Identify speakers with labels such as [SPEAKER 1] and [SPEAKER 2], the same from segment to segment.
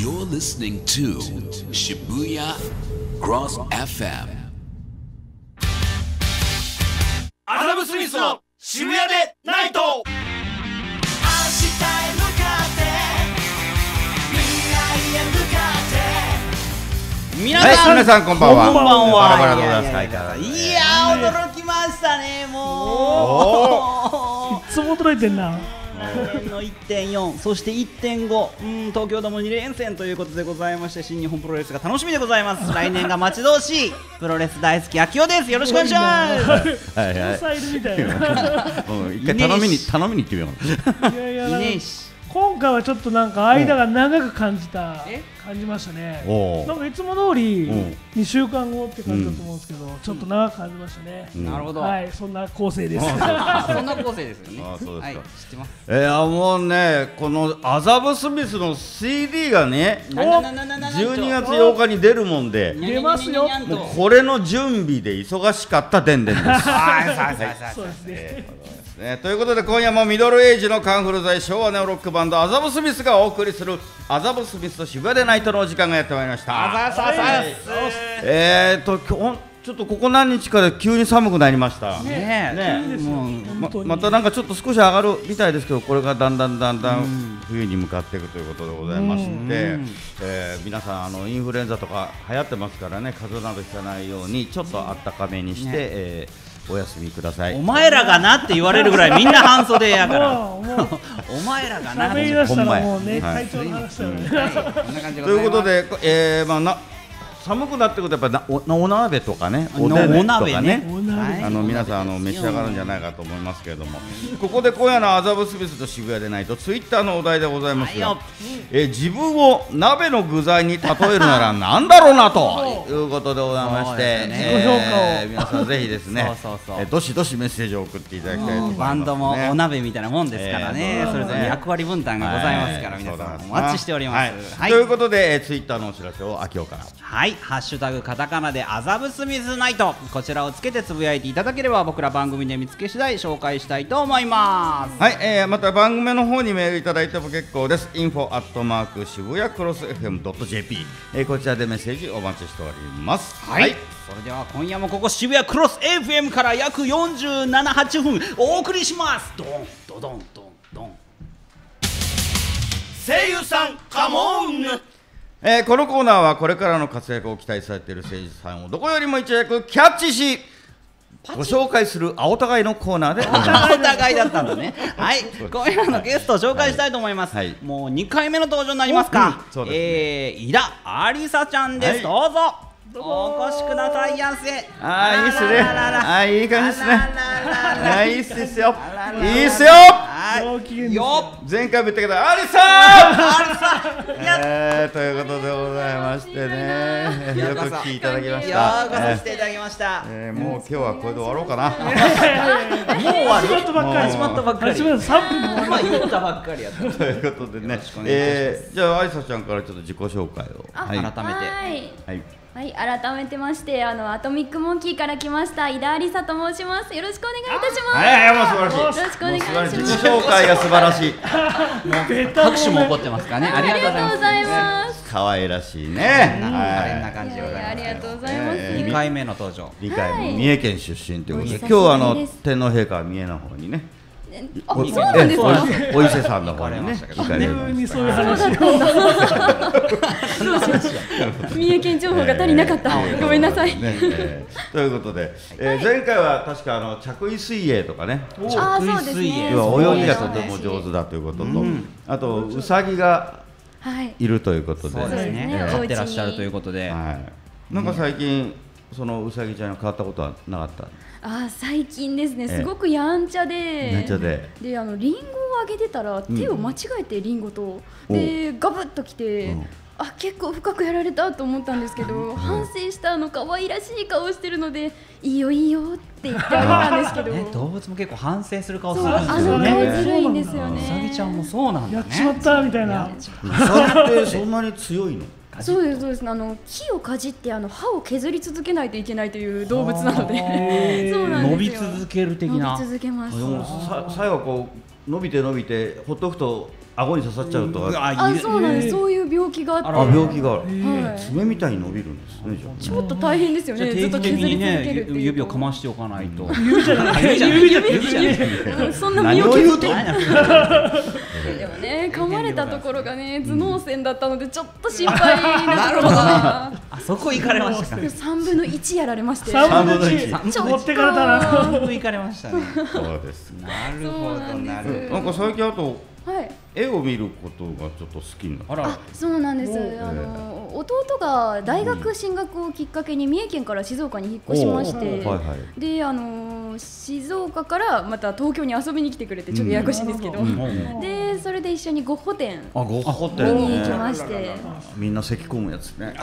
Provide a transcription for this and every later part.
[SPEAKER 1] You're listening to Shibuya Cross FM.
[SPEAKER 2] アダム・スミスの渋谷でナイト明日へ向かって未来へ向かって
[SPEAKER 3] はい、
[SPEAKER 4] 皆さん、
[SPEAKER 3] 皆さんこんばんは。
[SPEAKER 4] こんばんは。
[SPEAKER 3] バラバラでございます。はいい
[SPEAKER 4] やいやいや驚きましたね、もう。
[SPEAKER 5] いつも驚いてんな
[SPEAKER 4] 来年の1.4そして1.5うん東京ドーム2連戦ということでございまして新日本プロレスが楽しみでございます。来年が待ち遠しい。プロレス大好き秋代です。よろしくお願いします。
[SPEAKER 3] はいはい。一回頼みに頼みに行ってみよう。
[SPEAKER 5] いやいや
[SPEAKER 4] ねえし
[SPEAKER 5] 今回はちょっとなんか間が長く感じた
[SPEAKER 4] え？
[SPEAKER 5] 感じましたね。
[SPEAKER 3] お
[SPEAKER 5] なんかいつも通り
[SPEAKER 3] うん
[SPEAKER 5] 2週間後って感じだと思うんですけどちょっと長く感じましたね。
[SPEAKER 3] うん。
[SPEAKER 4] なるほど、
[SPEAKER 5] はいそんな構成です。
[SPEAKER 4] あ そんな構成ですよね。
[SPEAKER 3] あそうですか。
[SPEAKER 4] はい知ってます。
[SPEAKER 3] えー、もうね、このアザブ・スミスの CD がね、
[SPEAKER 4] なななななな
[SPEAKER 3] 12月8日に出るもんで、
[SPEAKER 5] 出ますよ
[SPEAKER 3] これの準備で忙しかったでんでんです。
[SPEAKER 4] はいはいはいはい
[SPEAKER 5] そうですね
[SPEAKER 3] ね、ということで今夜もミドルエイジのカンフル剤昭和ネオロックバンドアザブ・スミスがお送りするアザブ・スミスと渋谷でナイトのお時間がやってまいりました。
[SPEAKER 4] あざささ
[SPEAKER 3] えーと今日ちょっとここ何日かで急に寒くなりました。
[SPEAKER 4] ねえ
[SPEAKER 3] ねままたなんかちょっと少し上がるみたいですけどこれがだんだんだんだん冬に向かっていくということでございまして、えー皆さんあのインフルエンザとか流行ってますからね風邪などひかないようにちょっとあったかめにして、
[SPEAKER 4] ね
[SPEAKER 3] えーお休みください。
[SPEAKER 4] お。前らがなって言われるぐらいみんな半袖やから。お前らがな
[SPEAKER 5] 喋り出した
[SPEAKER 3] ほんまや。
[SPEAKER 5] らもうね
[SPEAKER 3] はい。ということ
[SPEAKER 4] で
[SPEAKER 3] で、えーまあ、な寒くなってくるとやっぱりなおお鍋とかねおでん
[SPEAKER 4] お
[SPEAKER 3] とか
[SPEAKER 4] 鍋ね
[SPEAKER 5] お鍋
[SPEAKER 3] あの皆さんあの召し上がるんじゃないかと思いますけれども。ここで今夜の麻布スミスと渋谷でないとツイッターのお題でございますが
[SPEAKER 4] はいよ、
[SPEAKER 3] えー自分を鍋の具材に例えるなら何だろうなということでございまして、えー
[SPEAKER 5] 自己評価を
[SPEAKER 3] 皆さんぜひですねえーどしどしメッセージを送っていただきたいと思います、ね、
[SPEAKER 4] バンドもお鍋みたいなもんですからね、
[SPEAKER 3] えー
[SPEAKER 4] それぞれ役割分担がございますから、
[SPEAKER 3] はい。
[SPEAKER 4] 皆さんお待ちしております。
[SPEAKER 3] はい。ということで、えーツイッターのお知らせを秋代から
[SPEAKER 4] はい、ハッシュタグカタカナでアザブスミズナイトこちらをつけてつぶやいていただければ僕ら番組で見つけ次第紹介したいと思います。
[SPEAKER 3] はい、えー、また番組の方にメールいただいても結構です。info アットマーク渋谷クロス FM.jp、えー、こちらでメッセージお待ちしております。
[SPEAKER 4] はい、それでは今夜もここ渋谷クロス FM から約47、8分お送りします。ドンドドンドンドン。
[SPEAKER 2] 声優さんカモン
[SPEAKER 3] えーこのコーナーはこれからの活躍を期待されている政治さんをどこよりも一躍キャッチしご紹介する青互いのコーナーで。
[SPEAKER 4] お互いだったんだね。はい、今夜のゲストを紹介したいと思います。
[SPEAKER 3] はい
[SPEAKER 4] もう2回目の登場になりますか。
[SPEAKER 3] うんそうですね
[SPEAKER 4] えー、井田ありさちゃんです。
[SPEAKER 3] はい
[SPEAKER 4] どうぞ。お越しくださいやんせ。
[SPEAKER 3] あーいいっすね
[SPEAKER 4] あ
[SPEAKER 3] いい感じですね
[SPEAKER 4] あ
[SPEAKER 3] いいっすですよいいっすよ
[SPEAKER 4] よっ。
[SPEAKER 3] 前回も言ったけどアリさん
[SPEAKER 4] ありさ。やっ
[SPEAKER 3] えー、ということでございましてねよく聞いていただきまし
[SPEAKER 4] よ
[SPEAKER 3] た。
[SPEAKER 4] うこそしていただきました。
[SPEAKER 3] えーもう今日はこれで終わろうかな。
[SPEAKER 4] もう終わ
[SPEAKER 5] 始まったばっかり
[SPEAKER 4] 始まったばっかり。
[SPEAKER 5] 始まった3分も
[SPEAKER 4] まあ言ったばっかりやった。
[SPEAKER 3] ということでね
[SPEAKER 4] よろしくお願いいたします、
[SPEAKER 3] えー、じゃあ、ありさちゃんからちょっと自己紹介を。
[SPEAKER 6] あ
[SPEAKER 3] はい。
[SPEAKER 4] 改めて
[SPEAKER 6] はい
[SPEAKER 3] はい。
[SPEAKER 6] はい、改めてましてあのアトミックモンキーから来ました井田ありさと申しますよろしくお願いいたします
[SPEAKER 3] はい、はい、もう素晴らしい。
[SPEAKER 6] よろしくお願いします
[SPEAKER 3] もう素晴らしい自己紹介が素晴らしい。
[SPEAKER 4] 拍手も起こってますからね。あ
[SPEAKER 6] あ
[SPEAKER 4] りが
[SPEAKER 6] とうござい
[SPEAKER 4] す。
[SPEAKER 6] ます
[SPEAKER 3] 可愛らしいね。
[SPEAKER 4] 可愛な
[SPEAKER 3] は
[SPEAKER 4] 感じでございます。
[SPEAKER 6] いやいやありがとうございます
[SPEAKER 3] えー
[SPEAKER 4] 2回目の登場。
[SPEAKER 3] い。理解も
[SPEAKER 6] はい
[SPEAKER 3] 三重県出身ということで、今日はあの天皇陛下は三重の方にね。
[SPEAKER 6] あ
[SPEAKER 3] お
[SPEAKER 6] そうなんですか？
[SPEAKER 3] えお伊勢さんの方にね。
[SPEAKER 4] 行かれました
[SPEAKER 5] そういう話を
[SPEAKER 6] 三重県情報が足りなかった、ごめんなさい、
[SPEAKER 3] ということで、えー前回は確かあの着衣水泳とかね。
[SPEAKER 6] ああそうですね。
[SPEAKER 3] 要は泳ぎがとても上手だということと、あとうさぎが
[SPEAKER 6] はい。
[SPEAKER 3] いるということで、
[SPEAKER 4] そ飼ってらっしゃるということで。
[SPEAKER 3] はい。なんか最近そのうさぎちゃんが変わったことはなかった？
[SPEAKER 6] あー最近ですね。
[SPEAKER 3] ええ。
[SPEAKER 6] すごくやんちゃで。
[SPEAKER 3] やんちゃで。
[SPEAKER 6] であのリンゴをあげてたら手を間違えてリンゴと、
[SPEAKER 3] お
[SPEAKER 6] でガブッときて、
[SPEAKER 3] うん。
[SPEAKER 6] あ結構深くやられたと思ったんですけど、反省したあの可愛らしい顔してるのでいいよいいよって言ってあげたんですけど、
[SPEAKER 4] ね、動物も結構反省する顔す
[SPEAKER 6] そう
[SPEAKER 4] るんです
[SPEAKER 6] あの
[SPEAKER 4] よね。
[SPEAKER 6] 顔ずるいんですよね。
[SPEAKER 4] うさぎちゃんもそうなんだね。
[SPEAKER 5] やっちまったみたいな。
[SPEAKER 3] うさぎってそんなに強いの？
[SPEAKER 6] そうですそうです。あの木をかじってあの歯を削り続けないといけないという動物なので。そうなん
[SPEAKER 4] 伸び
[SPEAKER 6] ですよ。
[SPEAKER 4] 続ける的な。
[SPEAKER 6] 伸び。続けます。
[SPEAKER 3] 最後こう伸びて伸びてほっとくと顎に刺さっちゃうと。あ
[SPEAKER 6] あそうなんです。そういう病気があって。
[SPEAKER 3] 病気がある。
[SPEAKER 6] はい。
[SPEAKER 3] 爪みたいに伸びるんですねじゃあ。
[SPEAKER 6] ちょっと大変ですよね。ずっと削り続け
[SPEAKER 4] ね
[SPEAKER 6] るっていう。
[SPEAKER 4] 指をかましておかないと。
[SPEAKER 5] 指じゃない。
[SPEAKER 4] 指じゃない。
[SPEAKER 5] 指じゃない。
[SPEAKER 4] 指じゃない。
[SPEAKER 6] うん。そんな身
[SPEAKER 3] 何
[SPEAKER 6] を削ってでもね噛まれたところがね頭脳線だったのでちょっと心配なところが
[SPEAKER 4] あそこ行かれましたか
[SPEAKER 6] 3分の1やられまして。
[SPEAKER 5] 三分の
[SPEAKER 3] 三
[SPEAKER 5] 一。持ってかれたな。
[SPEAKER 4] 半分行かれましたね。
[SPEAKER 3] そうです
[SPEAKER 4] なるほどなるほ
[SPEAKER 3] なんか最近あと
[SPEAKER 6] はい。
[SPEAKER 3] 絵を見ることがちょっと好きにな
[SPEAKER 4] あら。
[SPEAKER 6] あそうなんです。あの弟が大学進学をきっかけに三重県から静岡に引っ越しまして、
[SPEAKER 3] おー。はいはい。
[SPEAKER 6] であの静岡からまた東京に遊びに来てくれてちょっとややこしいんですけど、でそれで一緒にゴッホ展
[SPEAKER 3] あゴッホ
[SPEAKER 6] 見
[SPEAKER 3] 展
[SPEAKER 6] に行きま
[SPEAKER 3] ね
[SPEAKER 6] して。
[SPEAKER 3] みんな咳込むやつね。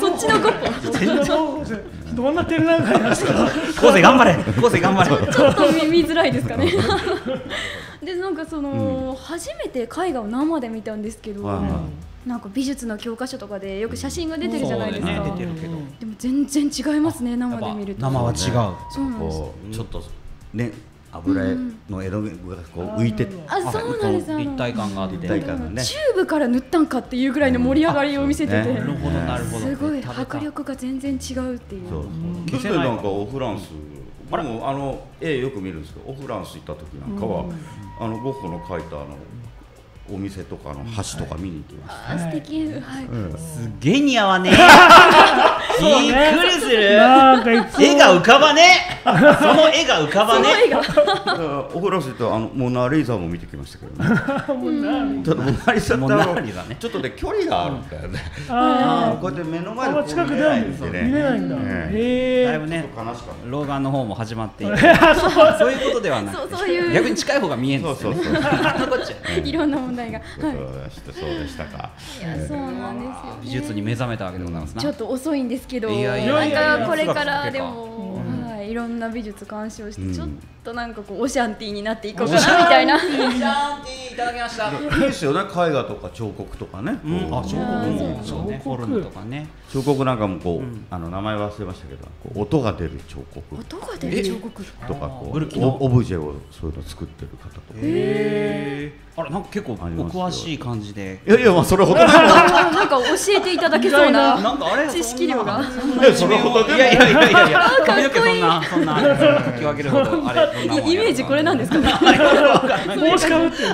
[SPEAKER 6] そっちのゴッホ。
[SPEAKER 5] どんな展覧会なんですか？
[SPEAKER 4] 昴生頑張れ。昴生頑張れ。
[SPEAKER 6] ちょっと見見づらいですかね。でなんかその、初めて絵画を生で見たんですけど、
[SPEAKER 3] はいは
[SPEAKER 6] なんか美術の教科書とかでよく写真が出てるじゃないですか、
[SPEAKER 4] そうだね
[SPEAKER 6] でも全然違いますね生で見ると。
[SPEAKER 4] 生は違う。
[SPEAKER 6] そうなんです。
[SPEAKER 3] こうちょっとね油絵の絵の具がこう浮いて
[SPEAKER 6] あそうなんです
[SPEAKER 4] 立体感があって。
[SPEAKER 3] 立体感がね。
[SPEAKER 6] チューブから塗ったんかっていうぐらいの盛り上がりを見せてて、
[SPEAKER 3] うん
[SPEAKER 4] なるほどなるほど。
[SPEAKER 6] すごい迫力が全然違うっていう。
[SPEAKER 3] そう。そう
[SPEAKER 4] 消せな
[SPEAKER 3] んかオフランス。僕もあの絵よく見るんですけどオフランス行った時なんかはあのゴッホの描いたあのお店とかの橋とか見に行きました
[SPEAKER 6] あ素敵。はい、
[SPEAKER 4] すげえ似合わねえ。び
[SPEAKER 5] ね。
[SPEAKER 4] っくりする。
[SPEAKER 5] なんかいつも。
[SPEAKER 4] 絵が浮かばねえ。その絵が浮かばね
[SPEAKER 6] 絵が
[SPEAKER 3] だからオフランス行ったらあのモナ・リザも見てきましたけどね。モナ・リザ。って
[SPEAKER 4] モ
[SPEAKER 3] あ
[SPEAKER 4] ナリザね。
[SPEAKER 3] のちょっとね距離があるんだよね。
[SPEAKER 5] あ
[SPEAKER 3] こうやって目の
[SPEAKER 5] ー
[SPEAKER 3] 前でこう
[SPEAKER 5] あんま近く
[SPEAKER 3] 見れない
[SPEAKER 5] では見
[SPEAKER 3] んでね。
[SPEAKER 5] れないんだ。
[SPEAKER 3] え
[SPEAKER 5] へえ
[SPEAKER 4] だいぶね老眼の方も始まっている。そう。いうことではなく
[SPEAKER 6] そうそういう。
[SPEAKER 4] 逆に近い方が見えんですよね。
[SPEAKER 3] そうそうそう。
[SPEAKER 4] あこっち。
[SPEAKER 6] いろんな問題が、はい、
[SPEAKER 3] でしたそうでしたか。
[SPEAKER 6] いやそうなんですよ、ね、
[SPEAKER 4] 美術に目覚めたわけでございますな。
[SPEAKER 6] ちょっと遅いんですけどなんかこれからでも、はい、いろんな美術鑑賞して、
[SPEAKER 3] うん。
[SPEAKER 6] ちょっとなんかこうオシャンティーになっていこうかなみたいな
[SPEAKER 4] シャンティーいただきました。
[SPEAKER 3] いいですよね。絵画とか彫刻とかね、こう
[SPEAKER 4] あ彫刻。もそうね。フォルムとかね
[SPEAKER 3] 彫刻なんかもこう、あの名前忘れましたけどこう音が出る彫刻。
[SPEAKER 6] 音が出る彫刻。
[SPEAKER 3] とかこうオオブジェをそういうの作ってる方とか。い
[SPEAKER 4] へえあらなんか結構お詳しい感じで。
[SPEAKER 3] やいやまあそれほど
[SPEAKER 6] なんか教えていただけそうな
[SPEAKER 4] なんかあれ
[SPEAKER 6] 知識量が。
[SPEAKER 3] それほど
[SPEAKER 4] いやいやいやいやいや髪の毛そんなそんな書き分けるほどあれ
[SPEAKER 6] イメージこれなんですか？ね
[SPEAKER 5] 帽子かぶってる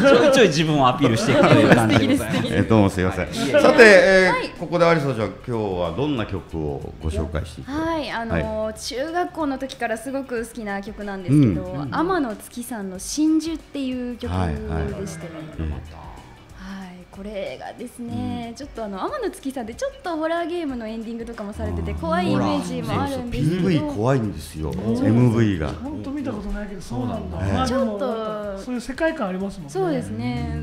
[SPEAKER 4] ちょいちょい自分をアピールしていくという感じでございます
[SPEAKER 3] えーどうもすいません、さて、えーここでアリサちゃん今日はどんな曲をご紹介し
[SPEAKER 6] はいあのー中学校の時からすごく好きな曲なんですけど、
[SPEAKER 3] う
[SPEAKER 6] 天野月さんの真珠っていう曲でして、はい、これがですね、ちょっとあの天野月さんってちょっとホラーゲームのエンディングとかもされてて怖いイメージもあるんですけど。
[SPEAKER 3] PV 怖いんですよ MV が
[SPEAKER 5] 本当見たことないけどそうなんだ
[SPEAKER 6] ちょっと
[SPEAKER 5] そういう世界観ありますもんね
[SPEAKER 6] そうですね、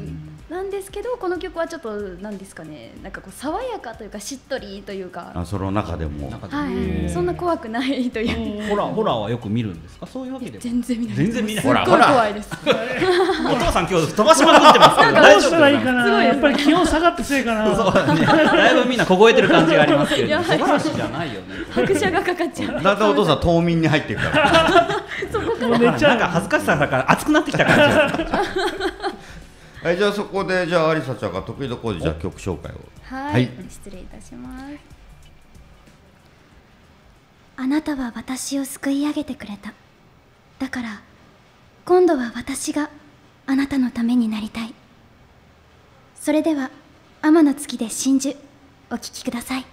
[SPEAKER 6] なんですけどこの曲はちょっとなんですかねなんかこう爽やかというかしっとりというか
[SPEAKER 3] あその中でも。
[SPEAKER 6] はい、そんな怖くないという、
[SPEAKER 4] ホラーホラーはよく見るんですか？そういうわけでも。
[SPEAKER 6] 全然見ない。
[SPEAKER 4] 全然見ない
[SPEAKER 6] すっごい
[SPEAKER 4] ほら。ほら
[SPEAKER 6] 怖いです。
[SPEAKER 4] お父さん今日飛ばしまくってますけど
[SPEAKER 5] どうしたらいいか
[SPEAKER 6] すご
[SPEAKER 5] ないやっぱり気温下がってせいかな
[SPEAKER 4] そうだね。だいぶみんな凍えてる感じがありますけれども
[SPEAKER 6] い。や
[SPEAKER 4] 素晴らしいじゃないよね。
[SPEAKER 6] 拍車がかかっちゃう。
[SPEAKER 3] だんだんお父さん冬眠に入っていくから。
[SPEAKER 5] もう寝ちゃうん
[SPEAKER 4] なか恥ずかしさから熱くなってきた感じ
[SPEAKER 3] はいじゃあそこでじゃあアリサちゃんが得意のこでじゃあ曲紹介を。
[SPEAKER 6] はい、
[SPEAKER 3] はい。
[SPEAKER 6] 失礼いたします。
[SPEAKER 7] あなたは私を救い上げてくれた。だから今度は私があなたのためになりたい。それでは天の月で真珠お聴きください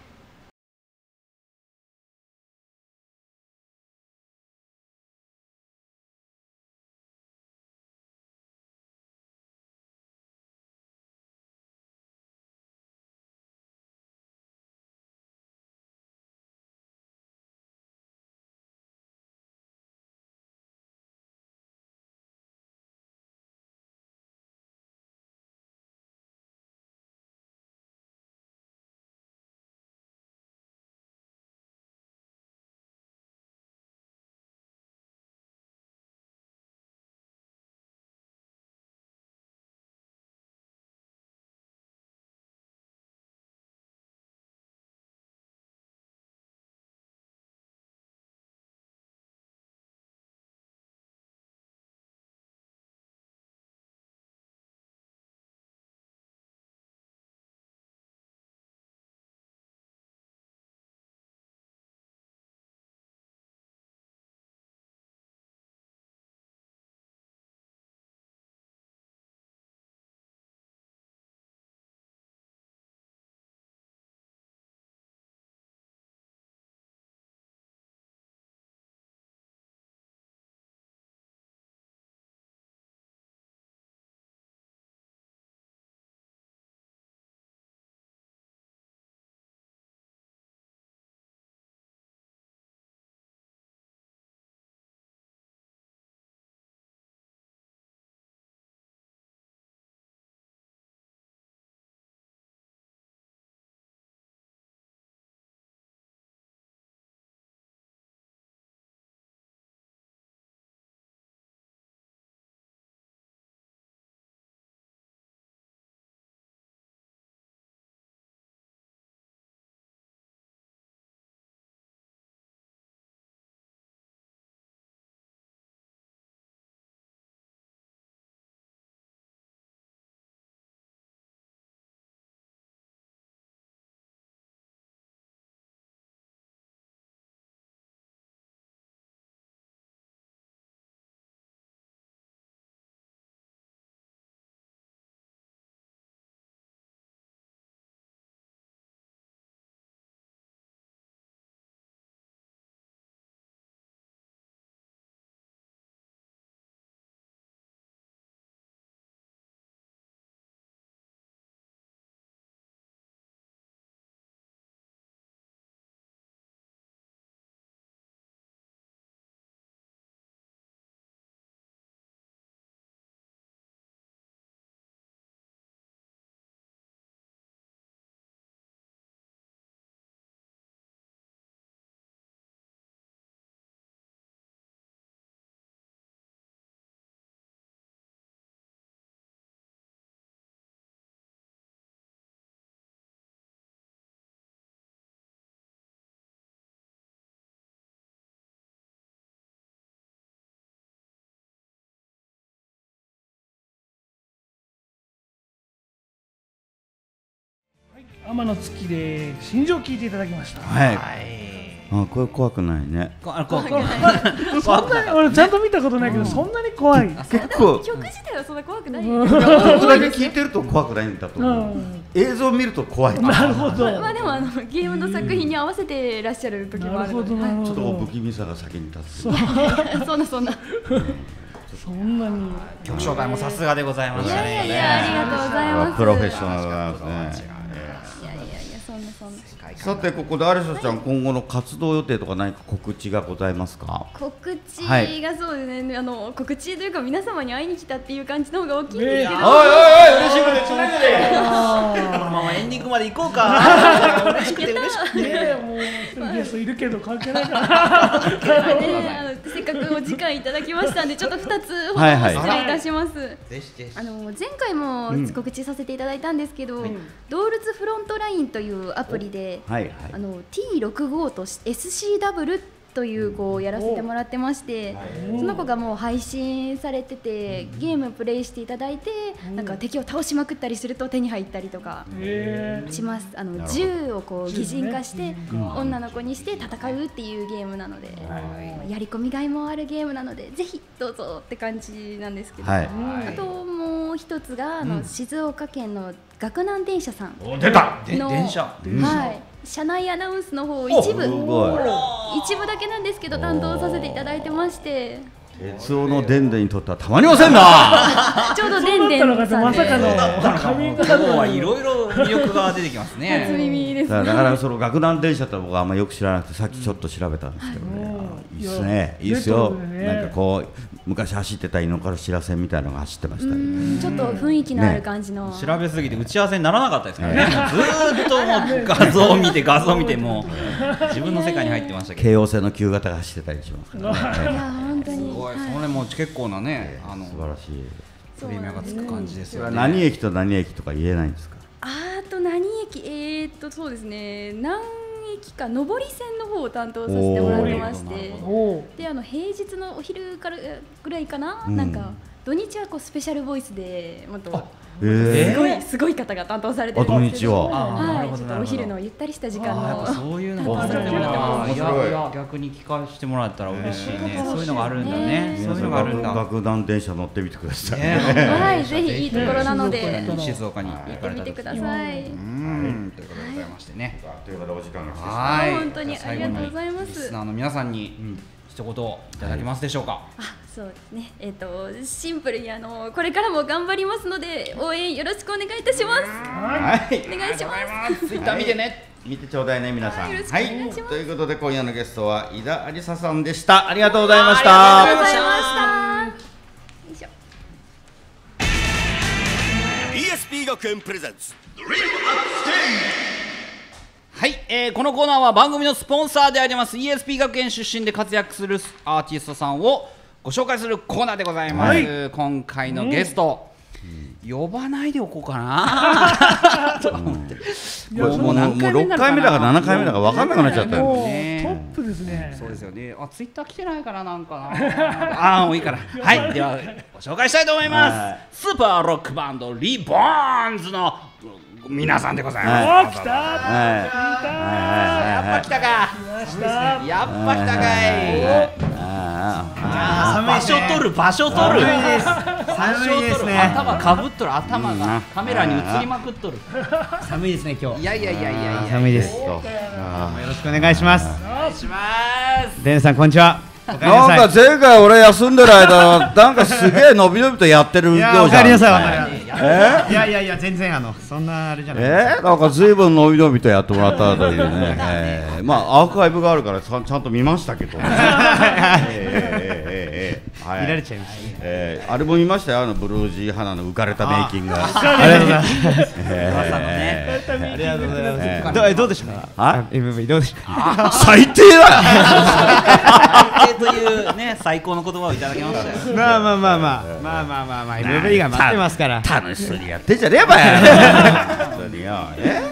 [SPEAKER 5] 天の月で心情を聞いていただきました。
[SPEAKER 3] はい。あこれ怖くないね。
[SPEAKER 4] こあこう
[SPEAKER 5] そんなに俺ちゃんと見たことないけど、そんなに怖い。
[SPEAKER 3] 結構。
[SPEAKER 6] 曲自体はそんな怖くない。
[SPEAKER 5] うん。
[SPEAKER 3] 曲だけ聞いてると怖くないんだと
[SPEAKER 5] う
[SPEAKER 3] 思う、
[SPEAKER 5] ん、
[SPEAKER 3] 映像を見ると怖い。
[SPEAKER 5] なるほど。
[SPEAKER 6] まあでもあのゲームの作品に合わせてらっしゃる時もあるので。
[SPEAKER 3] ちょっと不
[SPEAKER 5] ど。
[SPEAKER 3] 気味さが先に立つ
[SPEAKER 5] そ
[SPEAKER 6] んなそんな。
[SPEAKER 5] そんなに。
[SPEAKER 4] 曲紹介もさすがでございました
[SPEAKER 6] いやいやい
[SPEAKER 4] ね
[SPEAKER 6] やありがとうございます。
[SPEAKER 3] プロフェッショナルですね
[SPEAKER 6] awesome.
[SPEAKER 3] さてここでアリサちゃん今後の活動予定とか何か告知がございますか？
[SPEAKER 6] 告知
[SPEAKER 3] はい。
[SPEAKER 6] がそうですね、あの告知というか皆様に会いに来たっていう感じの方が大きいんですけど、
[SPEAKER 3] おいおいおい嬉しいことないで
[SPEAKER 4] このままエンディングまで行こうか。嬉しくて嬉しくて。
[SPEAKER 5] ねえ、もうゲストいるけど関係ないから。
[SPEAKER 6] ね、せっかくお時間いただきましたんでちょっと2つほど
[SPEAKER 3] はいはい。
[SPEAKER 6] 失礼いたします。
[SPEAKER 4] ぜひぜひ。
[SPEAKER 6] あの前回も告知させていただいたんですけど、ドールズフロントラインというアプリで、
[SPEAKER 3] はいはい。
[SPEAKER 6] あの T65 と SCW という子をやらせてもらってまして、その子がもう配信されててゲームプレイしていただいて、なんか敵を倒しまくったりすると手に入ったりとか
[SPEAKER 5] え。
[SPEAKER 6] します。あの銃をこう擬人化して女の子にして戦うっていうゲームなので、やり込みがいもあるゲームなのでぜひどうぞって感じなんですけど、
[SPEAKER 3] はい。
[SPEAKER 6] あともう一つがあの、静岡県の学南電車さん。
[SPEAKER 3] 出た。
[SPEAKER 4] で
[SPEAKER 6] の
[SPEAKER 4] 電車。
[SPEAKER 6] はい、車内アナウンスの方を一部一部だけなんですけど担当させていただいてまして。
[SPEAKER 3] 鉄夫のでんでんにとってはたまりませんな。
[SPEAKER 6] ちょうど
[SPEAKER 5] ー、
[SPEAKER 6] でんで。んさんで
[SPEAKER 5] まさかの。髪型
[SPEAKER 4] はいろいろ魅力が出てきます
[SPEAKER 6] 初
[SPEAKER 4] ね
[SPEAKER 6] 耳です
[SPEAKER 3] だからだからその学南電車って僕はあんまよく知らなくてさっきちょっと調べたんですけどね、あいいっすね。いいっすよ、
[SPEAKER 5] ね。
[SPEAKER 3] なんかこう昔走ってた井の頭知らせみたいなのが走ってましたり
[SPEAKER 6] ちょっと雰囲気のある感じの、
[SPEAKER 4] 調べすぎて打ち合わせにならなかったですからね、ずーっともう画像を見て画像を見てもう自分の世界に入ってましたけど。
[SPEAKER 3] 京王線の旧型が走ってたりしますからね、
[SPEAKER 6] いや本当に。
[SPEAKER 4] すごい、それも結構なねあの
[SPEAKER 3] 素晴らしい。
[SPEAKER 4] プレミアがつく感じですよね。
[SPEAKER 3] 何駅と何駅とか言えないんですか？
[SPEAKER 6] あーと何駅？えー、っとそうですね。何駅か上り線の方を担当させてもらってましてであの平日のお昼からぐらいかな、
[SPEAKER 3] うん。
[SPEAKER 6] なんか土日はこうスペシャルボイスでもっと
[SPEAKER 3] え
[SPEAKER 6] すごいすごい方が担当されてるんですけど。
[SPEAKER 3] あ
[SPEAKER 4] 土日は。あーなる
[SPEAKER 6] はい、ちょっとお昼のゆったりした時間
[SPEAKER 4] あーやっぱ
[SPEAKER 6] の
[SPEAKER 4] そういうのがあるんだ。
[SPEAKER 5] 担当されてもらって
[SPEAKER 3] ます。
[SPEAKER 4] いや逆に聞かせてもらったら嬉しいね、そういうのがあるんだね。
[SPEAKER 6] ね。
[SPEAKER 4] そういうのがあるんだ。
[SPEAKER 3] 学団電車乗ってみてください、
[SPEAKER 4] ね。
[SPEAKER 6] はいぜひいいところなので。
[SPEAKER 4] 静岡に行かれ
[SPEAKER 6] てみてください、
[SPEAKER 4] うん。ということでございましてね。
[SPEAKER 3] ということでお時間が来てしまいました
[SPEAKER 4] はい。
[SPEAKER 6] 本当にありがとうございます。
[SPEAKER 4] リスナーの皆さんに一言いただけますでしょうか、
[SPEAKER 6] あそうですね。えっ、とシンプルにあのこれからも頑張りますので応援よろしくお願いいたします。
[SPEAKER 3] はい。
[SPEAKER 6] お願いします。
[SPEAKER 4] ツイッター見てね、
[SPEAKER 3] 見てちょうだいね皆さん。
[SPEAKER 6] はい
[SPEAKER 3] ということで今夜のゲストは井田有沙さんでした。ありがとうございました。
[SPEAKER 6] ありがとうございました。よいしょ。
[SPEAKER 8] ESP 学園プレゼンツ
[SPEAKER 4] はい、えーこのコーナーは番組のスポンサーであります ESP 学園出身で活躍するアーティストさんをご紹介するコーナーでございます、
[SPEAKER 5] はい。
[SPEAKER 4] 今回のゲスト、呼ばないでおこうかな。と思って
[SPEAKER 3] これもうもう6回目だか7回目だか分かんなくなっちゃったよ。
[SPEAKER 5] トップですね。
[SPEAKER 4] そうですよね。あツイッター来てないからなんかな。あーもういいから。はいではご紹介したいと思います、
[SPEAKER 3] はい。
[SPEAKER 4] スーパーロックバンドリボーンズの皆さんでございます、
[SPEAKER 5] お来た
[SPEAKER 3] はいはい。
[SPEAKER 4] やっ
[SPEAKER 3] はい
[SPEAKER 4] ぱ来たか。やっぱ来たか。い
[SPEAKER 3] ああ
[SPEAKER 4] 場所取る場所取る。
[SPEAKER 9] 寒いですね。
[SPEAKER 4] 頭かぶっとる頭が。カメラに映りまくっとる。
[SPEAKER 9] 寒いですね今日。
[SPEAKER 4] いやいやいやいやいや。
[SPEAKER 9] 寒いですよろしくお願いします。
[SPEAKER 4] お願いします。
[SPEAKER 9] デンさんこんにちは
[SPEAKER 3] なんか前回俺休んでる間なんかすげえ伸び伸びとやってるようじゃん。
[SPEAKER 9] やおかえりなさいおかえりなさい。やいやいや全然あのそんなあれじゃない。
[SPEAKER 3] え？ー、なんかずいぶん伸び伸びとやってもらったというね、えーまあアーカイブがあるからちゃんちゃんと見ましたけど、ね、えーえーはい。
[SPEAKER 9] 見られちゃいました
[SPEAKER 3] えーあれも見ましたよ、あのブルージー花の浮かれたメイキング。が。
[SPEAKER 9] ありがとうございます。
[SPEAKER 3] えー
[SPEAKER 9] ありがとうござい
[SPEAKER 3] えー
[SPEAKER 9] ますどうえどうでしたか？
[SPEAKER 3] あ
[SPEAKER 9] ？MV どうでした？か
[SPEAKER 3] 最低だ。よ
[SPEAKER 4] というね最高の言葉をいただきましたよ。
[SPEAKER 9] まあまあまあまあまあまあまあまあ MV が待ってますから。
[SPEAKER 3] 楽しそうにやってんじゃねえば。よ 本当によ。え？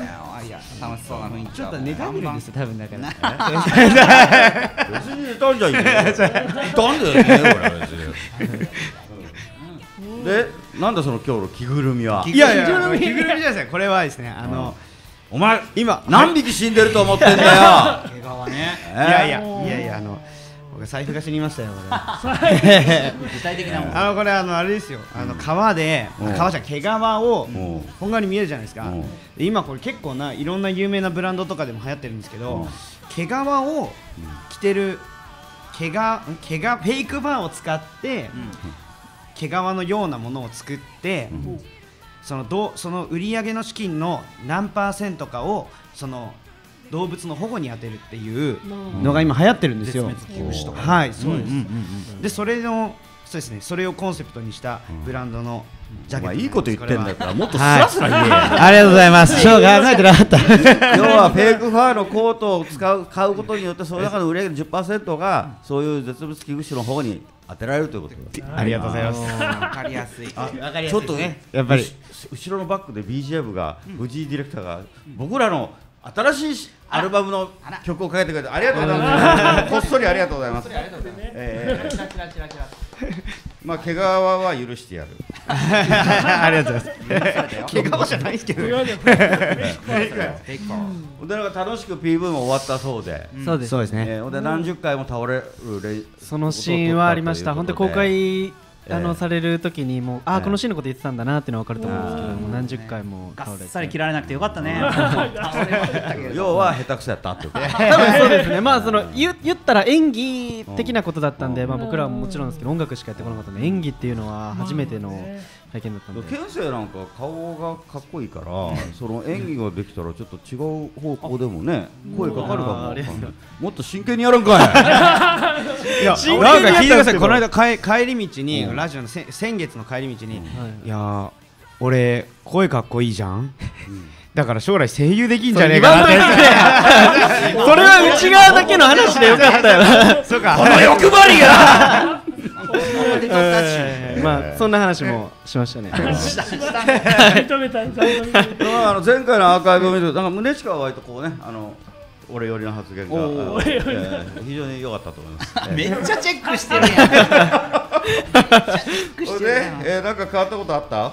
[SPEAKER 4] いや楽しそうな雰囲気
[SPEAKER 9] ちょっとネタ見るんですよ多分だから
[SPEAKER 3] たんじゃんいいよいたんだよね俺は別にでなんだその今日の着ぐるみはい
[SPEAKER 9] やいや着ぐるみじゃないですかこれはですねあの
[SPEAKER 3] お前
[SPEAKER 9] 今
[SPEAKER 3] 何匹死んでると思ってんだよ
[SPEAKER 4] 毛皮ね
[SPEAKER 3] え
[SPEAKER 9] いやいやいやいやあの僕財布が死にましたよこ
[SPEAKER 4] 具体的なも
[SPEAKER 9] れ
[SPEAKER 4] の
[SPEAKER 9] あのこれあのあれですよあの川で
[SPEAKER 3] うん
[SPEAKER 9] 川じゃん毛皮を
[SPEAKER 3] うん
[SPEAKER 9] 本側に見えるじゃないですか今これ結構ないろんな有名なブランドとかでも流行ってるんですけ
[SPEAKER 3] うん
[SPEAKER 9] ど毛皮を着てる毛が毛がフェイクバーを使って毛皮のようなものを作ってそのどうその売り上げの資金の何パーセントかをその動物の保護に充てるっていうのが今流行ってるんですよ。
[SPEAKER 4] 絶滅危惧種とか
[SPEAKER 9] はい、そうです。でそれのそうですね、それをコンセプトにしたブランドのジャケット
[SPEAKER 3] お前いいこと言ってんだからもっとス
[SPEAKER 9] はい
[SPEAKER 3] ラスラ言えよ。
[SPEAKER 9] ありがとうございます。そう考えてなかった。
[SPEAKER 3] 要はフェイクファーのコートを使う買うことによってその中の売り上げの10%がそういう絶滅危惧種の方に当てられるということ
[SPEAKER 9] ありがとうございます。
[SPEAKER 4] わかりやすい。
[SPEAKER 9] わかり
[SPEAKER 3] ちょっとね
[SPEAKER 9] やっぱり。
[SPEAKER 3] 後ろのバックで BGM が藤井ディレクターが僕らの新しいアルバムの曲をかけてくれてありがとうございます。こっそりありがとうございます。ええまあ毛皮は許してやる
[SPEAKER 9] ありがとうございます。怪我じゃないですけど。
[SPEAKER 3] でなんか楽しく PV も終わったそうで、
[SPEAKER 10] そうです
[SPEAKER 9] そうですね。
[SPEAKER 3] えーほんで何十回も倒れるレ
[SPEAKER 10] そのシーンはありました本当公開あの
[SPEAKER 3] ええ。
[SPEAKER 10] される時にもうあこのシーンのこと言ってたんだなっていうのは分かると思うんですけどもう何十回も倒れて。
[SPEAKER 4] さり切られなくてよかったね。
[SPEAKER 3] 要は下手くそやったって。
[SPEAKER 10] 多分そうですね。まあその言言ったら演技的なことだったんでまあ僕らはもちろんですけど音楽しかやってこなかったんで演技っていうのは初めての体験だったんで。
[SPEAKER 3] ケンセイなんか顔がかっこいいから その演技ができたらちょっと違う方向でもね声かかるかもわかんない。もっと真剣にやるんかい。
[SPEAKER 9] いや、
[SPEAKER 10] 真剣に
[SPEAKER 9] なんか聞いてください。この間帰帰り道に
[SPEAKER 3] うん。
[SPEAKER 9] ラジオのせ先月の帰り道に
[SPEAKER 10] はい。
[SPEAKER 9] いやー俺声かっこいいじゃん？だから将来声優できんじゃねえかなって。
[SPEAKER 10] て それは内側だけの話でよかったよ。
[SPEAKER 9] そうか。
[SPEAKER 3] この欲張りが。
[SPEAKER 10] えーまあそんな話もしましたね
[SPEAKER 5] 認めた
[SPEAKER 3] ああの前回のアーカイブを見るとなんか宗近は割とこうねあの俺寄りの発言がえー非常に良かったと思います。
[SPEAKER 4] めっちゃチェックしてるやんめっちゃチェックしてるやん、
[SPEAKER 3] えー、なんか変わったことあった？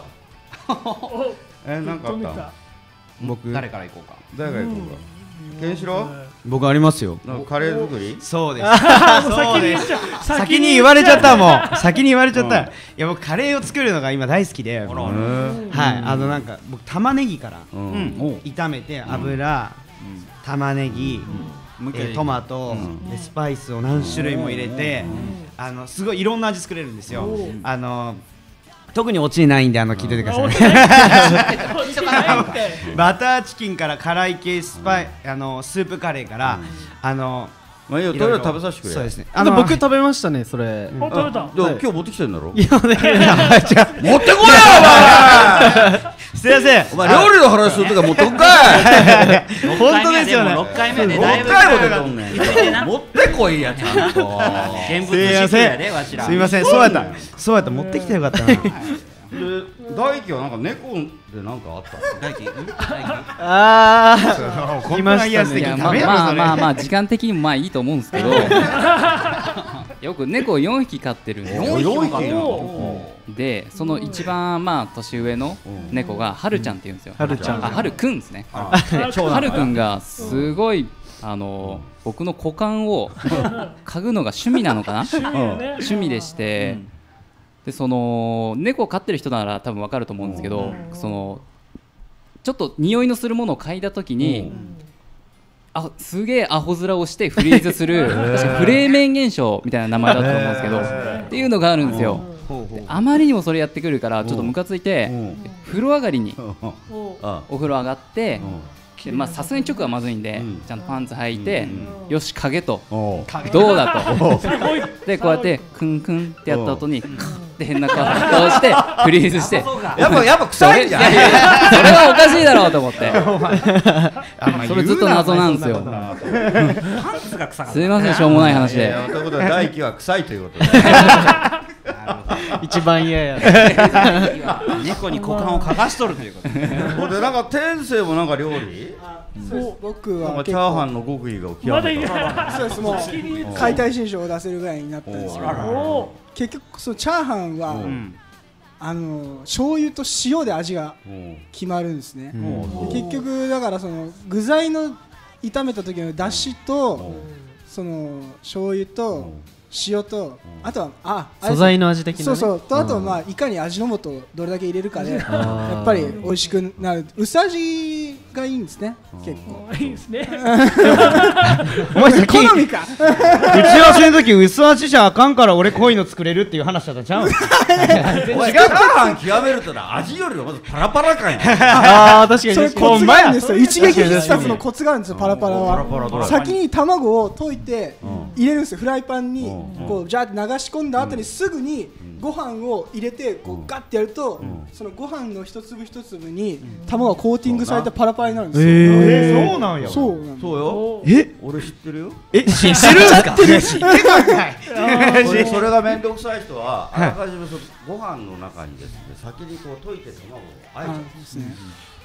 [SPEAKER 3] えー、なんかあった？
[SPEAKER 9] 僕
[SPEAKER 4] 誰から行こうか
[SPEAKER 3] 誰が行こうか。ケンシロ
[SPEAKER 9] 僕ありますよ。
[SPEAKER 3] カレー作り？
[SPEAKER 9] そうです。
[SPEAKER 5] 先に言っちゃう
[SPEAKER 9] 先に言われちゃったもん。先に言われちゃった。いや僕カレーを作るのが今大好きで。はい。あのなんか僕玉ねぎから
[SPEAKER 3] うん。
[SPEAKER 9] 炒めて油、玉ねぎ、えートマト、でスパイスを何種類も入れて、あのすごいいろんな味作れるんですよ。あの特にオチないんであの聞いててください。バターチキンから辛い系スパイあのスープカレーから、あの
[SPEAKER 3] まあいいよ。とりあえず食べさせてくれ。
[SPEAKER 9] そうですね。
[SPEAKER 10] あの僕食べましたねそれ
[SPEAKER 5] お食べた
[SPEAKER 3] 今日持ってきてんだろ？
[SPEAKER 10] いやね
[SPEAKER 3] 持ってこいよお前。
[SPEAKER 9] すいません。
[SPEAKER 3] お前料理の話するときは持って。
[SPEAKER 9] 本当ですよね。
[SPEAKER 4] 6回目で
[SPEAKER 3] も
[SPEAKER 4] だいぶ
[SPEAKER 3] 持ってこいやちゃんと。
[SPEAKER 4] 現 物
[SPEAKER 9] すいま
[SPEAKER 4] 主義
[SPEAKER 9] せん
[SPEAKER 4] やでわしら
[SPEAKER 9] すいません。そうやった。そうやった。持ってきてよかったな。
[SPEAKER 3] で大輝はなんか猫でなんかあった？
[SPEAKER 4] 大輝？うん？大輝？
[SPEAKER 10] ああ
[SPEAKER 9] こんな安
[SPEAKER 10] 来ましたね。
[SPEAKER 9] い食べろ
[SPEAKER 11] まあ
[SPEAKER 9] それ
[SPEAKER 11] まあまあ時間的にもまあいいと思うんですけど。よく猫を4匹飼ってるんですよ。
[SPEAKER 3] 4匹な
[SPEAKER 5] お
[SPEAKER 11] でその一番まあ年上の猫がはるちゃんって言うんですよ。
[SPEAKER 10] はるちゃん。
[SPEAKER 11] あはるくんですね。
[SPEAKER 3] あ
[SPEAKER 11] はるくん。がすごいあの僕の股間を嗅ぐのが趣味なのかな？趣味でして、でその猫を飼ってる人なら多分わかると思うんですけど、そのちょっと匂いのするものを嗅いだ時に、あすげえアホ面をしてフリーズする 確かフレーメン現象みたいな名前だったと思うんですけど、っていうのがあるんですよ。であまりにもそれやってくるからちょっとムカついて、風呂上がりに
[SPEAKER 3] あ。
[SPEAKER 11] お風呂上がって、でまあさすがに直はまずいんで、ちゃんとパンツ履いて、よし影と。
[SPEAKER 3] お
[SPEAKER 11] どうだと。でこうやってクンクンってやった後にカッて変な顔をしてフリーズして。
[SPEAKER 3] やっぱやっぱ臭いんじゃん。
[SPEAKER 11] それはおかしいだろうと思って。それずっと謎なんですよ。すいませんしょうもない話で。
[SPEAKER 3] ということで大輝は臭いということで。
[SPEAKER 10] 一番嫌や。
[SPEAKER 4] 猫に股間を嗅がしとるということ。で
[SPEAKER 3] ほんでなんか天性もなんか料理？
[SPEAKER 12] 僕は
[SPEAKER 3] チャーハンの極意が極
[SPEAKER 5] まだい
[SPEAKER 3] めた。
[SPEAKER 5] や
[SPEAKER 12] そうです。もう解体新書を出せるぐらいになったんですけど。
[SPEAKER 5] お
[SPEAKER 12] 結局そのチャーハンは
[SPEAKER 3] うん。
[SPEAKER 12] あの醤油と塩で味が決まるんですね。結局だからその具材の炒めた時のだしとその醤油と塩とあとはあ
[SPEAKER 10] 素材の味的なね。
[SPEAKER 12] そうそう。とあとは
[SPEAKER 10] うん。
[SPEAKER 12] まあいかに味の素をどれだけ入れるかでや
[SPEAKER 10] ー
[SPEAKER 12] っぱり美味しくなる。薄味がいいんですね結構。
[SPEAKER 5] いいですね。
[SPEAKER 9] お前さっき
[SPEAKER 12] 好みか。
[SPEAKER 9] 打ち合わせの時薄味じゃあかんから俺こういうの作れるっていう話だったんちゃう？
[SPEAKER 3] お前チャーハン極めるとな味よりもまずパラパラ感や
[SPEAKER 10] あー確かに。
[SPEAKER 12] それコツがあるんですよ。一撃必殺のコツがあるんですよパラパラは。先に卵を溶いて
[SPEAKER 3] うん。
[SPEAKER 12] 入れるんですよフライパンに。
[SPEAKER 3] うん。
[SPEAKER 12] こうジャーって流し込んだ後にすぐにご飯を入れてこうガッてやるとそのご飯の一粒一粒に卵がコーティングされてパラパラになるんですよ。
[SPEAKER 9] えーそうなんや。
[SPEAKER 12] そうなんです
[SPEAKER 3] そうよ。
[SPEAKER 9] え？
[SPEAKER 3] 俺知ってるよ。
[SPEAKER 9] え知ってる？んすか知ってたんかい
[SPEAKER 3] 俺それが面倒くさい人はあらかじめご飯の中にですね先にこう溶いて卵をあえちゃう。んですね。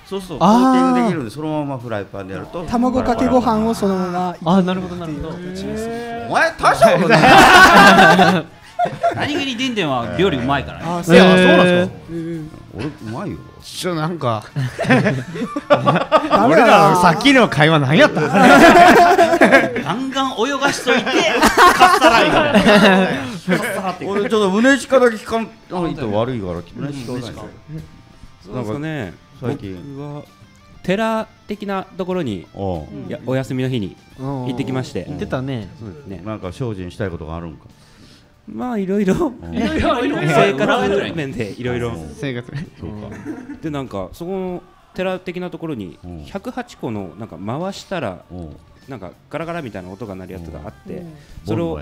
[SPEAKER 3] そうするとコーティングできるんでそのままフライパンでやると
[SPEAKER 12] 卵かけご飯をそのまま
[SPEAKER 10] あなるほどなるほど。
[SPEAKER 3] お前大したことない
[SPEAKER 4] 何気にデンデンは料理うまいからね。
[SPEAKER 9] そうなんですか？
[SPEAKER 3] 俺うまいよ。
[SPEAKER 9] ちょなんか。俺らさっきの会話何やった？
[SPEAKER 4] ガンガン泳がしといてかっさらいか
[SPEAKER 3] 俺ちょっと胸力だけ聞かんと悪いから胸力ない
[SPEAKER 13] そうですかね。
[SPEAKER 3] 最近。
[SPEAKER 13] 僕は寺的なところに
[SPEAKER 3] お
[SPEAKER 13] 休みの日に行ってきまして。
[SPEAKER 10] 言ってたね。
[SPEAKER 13] そうですね。
[SPEAKER 3] なんか精進したいことがあるんか
[SPEAKER 13] まあいろいろ。
[SPEAKER 3] ん
[SPEAKER 5] いろいろ。いろいろ
[SPEAKER 13] 生活面でいろいろ。
[SPEAKER 9] 生活
[SPEAKER 3] そうか
[SPEAKER 13] でなんかそこの寺的なところに
[SPEAKER 3] うん
[SPEAKER 13] 108個のなんか回したらなんかガラガラみたいな音が鳴るやつがあって
[SPEAKER 5] うん。
[SPEAKER 13] それを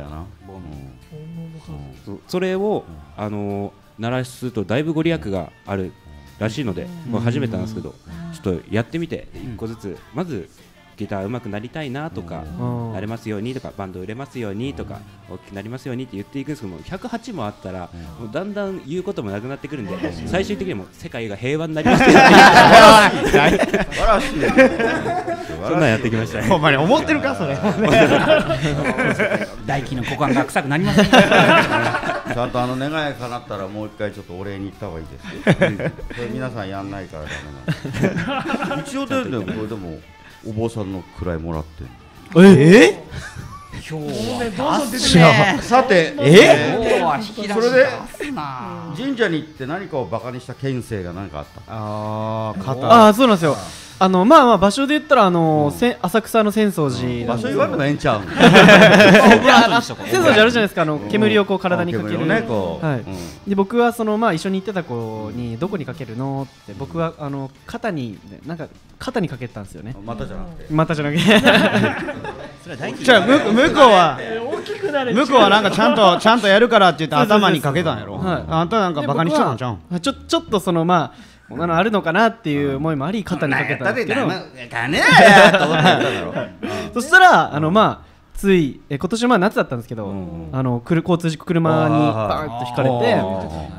[SPEAKER 13] それをあのー鳴らすとだいぶご利益があるらしいので初めてなんですけどちょっとやってみて一個ずつ。まずギター上手くなりたいなとか
[SPEAKER 10] うん。
[SPEAKER 13] なれますようにとかバンド売れますようにとか大きくなりますようにって言っていくんですけども108もあったらもうだんだん言うこともなくなってくるんで最終的にはもう世界が平和になります。よって
[SPEAKER 3] 笑わしい。ね
[SPEAKER 13] そんなんやってきましたね。
[SPEAKER 9] ほんまに思ってるかそれ。
[SPEAKER 4] 大気の股間が臭くなりません
[SPEAKER 3] ちゃんとあの願いが叶ったらもう一回ちょっとお礼に行った方がいいですよ。それ皆さんやんないからダメなんです 一応でねこれでもお坊さんの位もらってんの。
[SPEAKER 9] え？
[SPEAKER 4] 今日は
[SPEAKER 3] さて
[SPEAKER 9] え？
[SPEAKER 4] 今
[SPEAKER 3] それで神社に行って何かをバカにした県政が何かあった。
[SPEAKER 9] ああ肩
[SPEAKER 10] ああそうなんですよあのまあまあ場所で言ったらあの、せん浅草の浅草寺
[SPEAKER 3] 場所言わんでもええんちゃう
[SPEAKER 10] 浅草寺あるじゃないですかあの煙をこう体にかける。
[SPEAKER 3] ねこう。
[SPEAKER 10] はい。
[SPEAKER 3] うん。
[SPEAKER 10] で僕はそのまあ一緒に行ってた子にどこにかけるのって僕はあの肩になんか肩にかけてたんですよね。
[SPEAKER 3] またじゃなくて。
[SPEAKER 10] またじゃなくて。
[SPEAKER 9] じゃあ向向こうは
[SPEAKER 5] 大きくなれ
[SPEAKER 9] 向こうはなんかちゃんとちゃんとやるからって言って頭にかけたんやろ。
[SPEAKER 10] はい。
[SPEAKER 9] あんたなんかバカにしちゃったんちゃうん？
[SPEAKER 10] ちょちょっとそのまああのあるのかなっていう思いもあり肩にかけたんですけど。そしたらあのまあついえ今年まあ夏だったんですけど、あのくる交通事故車にバーンとひかれて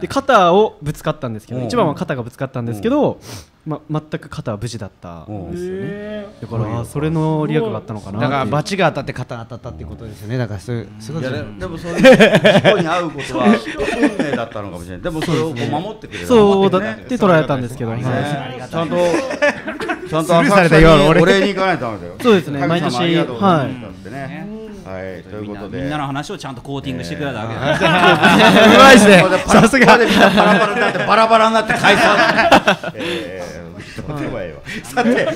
[SPEAKER 10] で肩をぶつかったんですけど
[SPEAKER 3] うん
[SPEAKER 10] 一番は肩がぶつかったんですけど、ま、全く肩は無事だったんですよね。
[SPEAKER 5] へ
[SPEAKER 10] だからそれの利益があったのかな
[SPEAKER 9] だから罰が当たって肩当たったっていうことですよね。だからそういうそうい
[SPEAKER 3] ででもそういう事故に遭うことは運命だったのかもしれない。でもそれをこう守ってくれる。
[SPEAKER 10] そうだ
[SPEAKER 3] ね
[SPEAKER 10] って捉えたんですけど、
[SPEAKER 3] ちゃんと ちゃんと浅草に
[SPEAKER 9] ような俺。
[SPEAKER 3] お礼に行かないとダメだよ。
[SPEAKER 10] そうですね。毎年。はい
[SPEAKER 3] はいということで。
[SPEAKER 4] みんなの話をちゃんとコーティングしてくれたわけだ。
[SPEAKER 9] うまいですね。さすが
[SPEAKER 3] でみんなバラバラになってバラバラになって解散えええわさて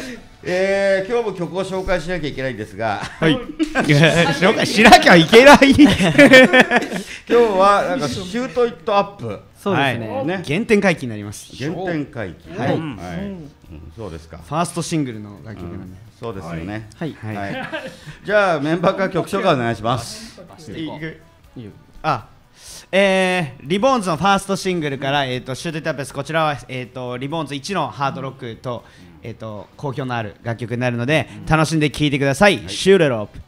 [SPEAKER 3] えー今日も曲を紹介しなきゃいけないんですが。
[SPEAKER 9] はい。紹介しなきゃいけない
[SPEAKER 3] 今日はなんか Shoot It Up。
[SPEAKER 10] そうですね、
[SPEAKER 9] はい。
[SPEAKER 3] ね
[SPEAKER 9] 原点回帰になります。
[SPEAKER 3] 原点回帰。
[SPEAKER 9] はい。
[SPEAKER 3] はい。うん。そうですか。
[SPEAKER 9] ファーストシングルの楽曲なんで
[SPEAKER 3] そうですよね。
[SPEAKER 10] はい。
[SPEAKER 3] はい。じゃあメンバーから曲紹介お願いします。
[SPEAKER 9] あえー、 REBORNS のファーストシングルから、えー、と Shoot It Up です。こちらは、えー、と REBORNS 1のハードロックと,、えー、と好評のある楽曲になるので、楽しんで聴いてください、 Shoot It Up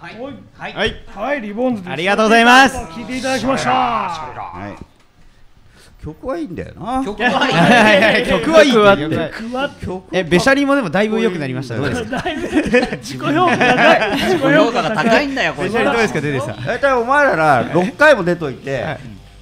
[SPEAKER 12] はい。
[SPEAKER 9] はい。
[SPEAKER 5] はい。リボンズです
[SPEAKER 9] ありがとうございます。
[SPEAKER 5] 聞いていただきました。
[SPEAKER 3] はい。曲はいいんだよな。
[SPEAKER 9] 曲はいい。はいはい。曲はいい
[SPEAKER 5] 曲は
[SPEAKER 9] 曲えべしゃりもでもだいぶ良くなりましたどうですか
[SPEAKER 5] だいぶ。自己評価高い自己評価高い
[SPEAKER 9] べしゃりどうですかデデさん？
[SPEAKER 3] 大体お前らな6回も出といて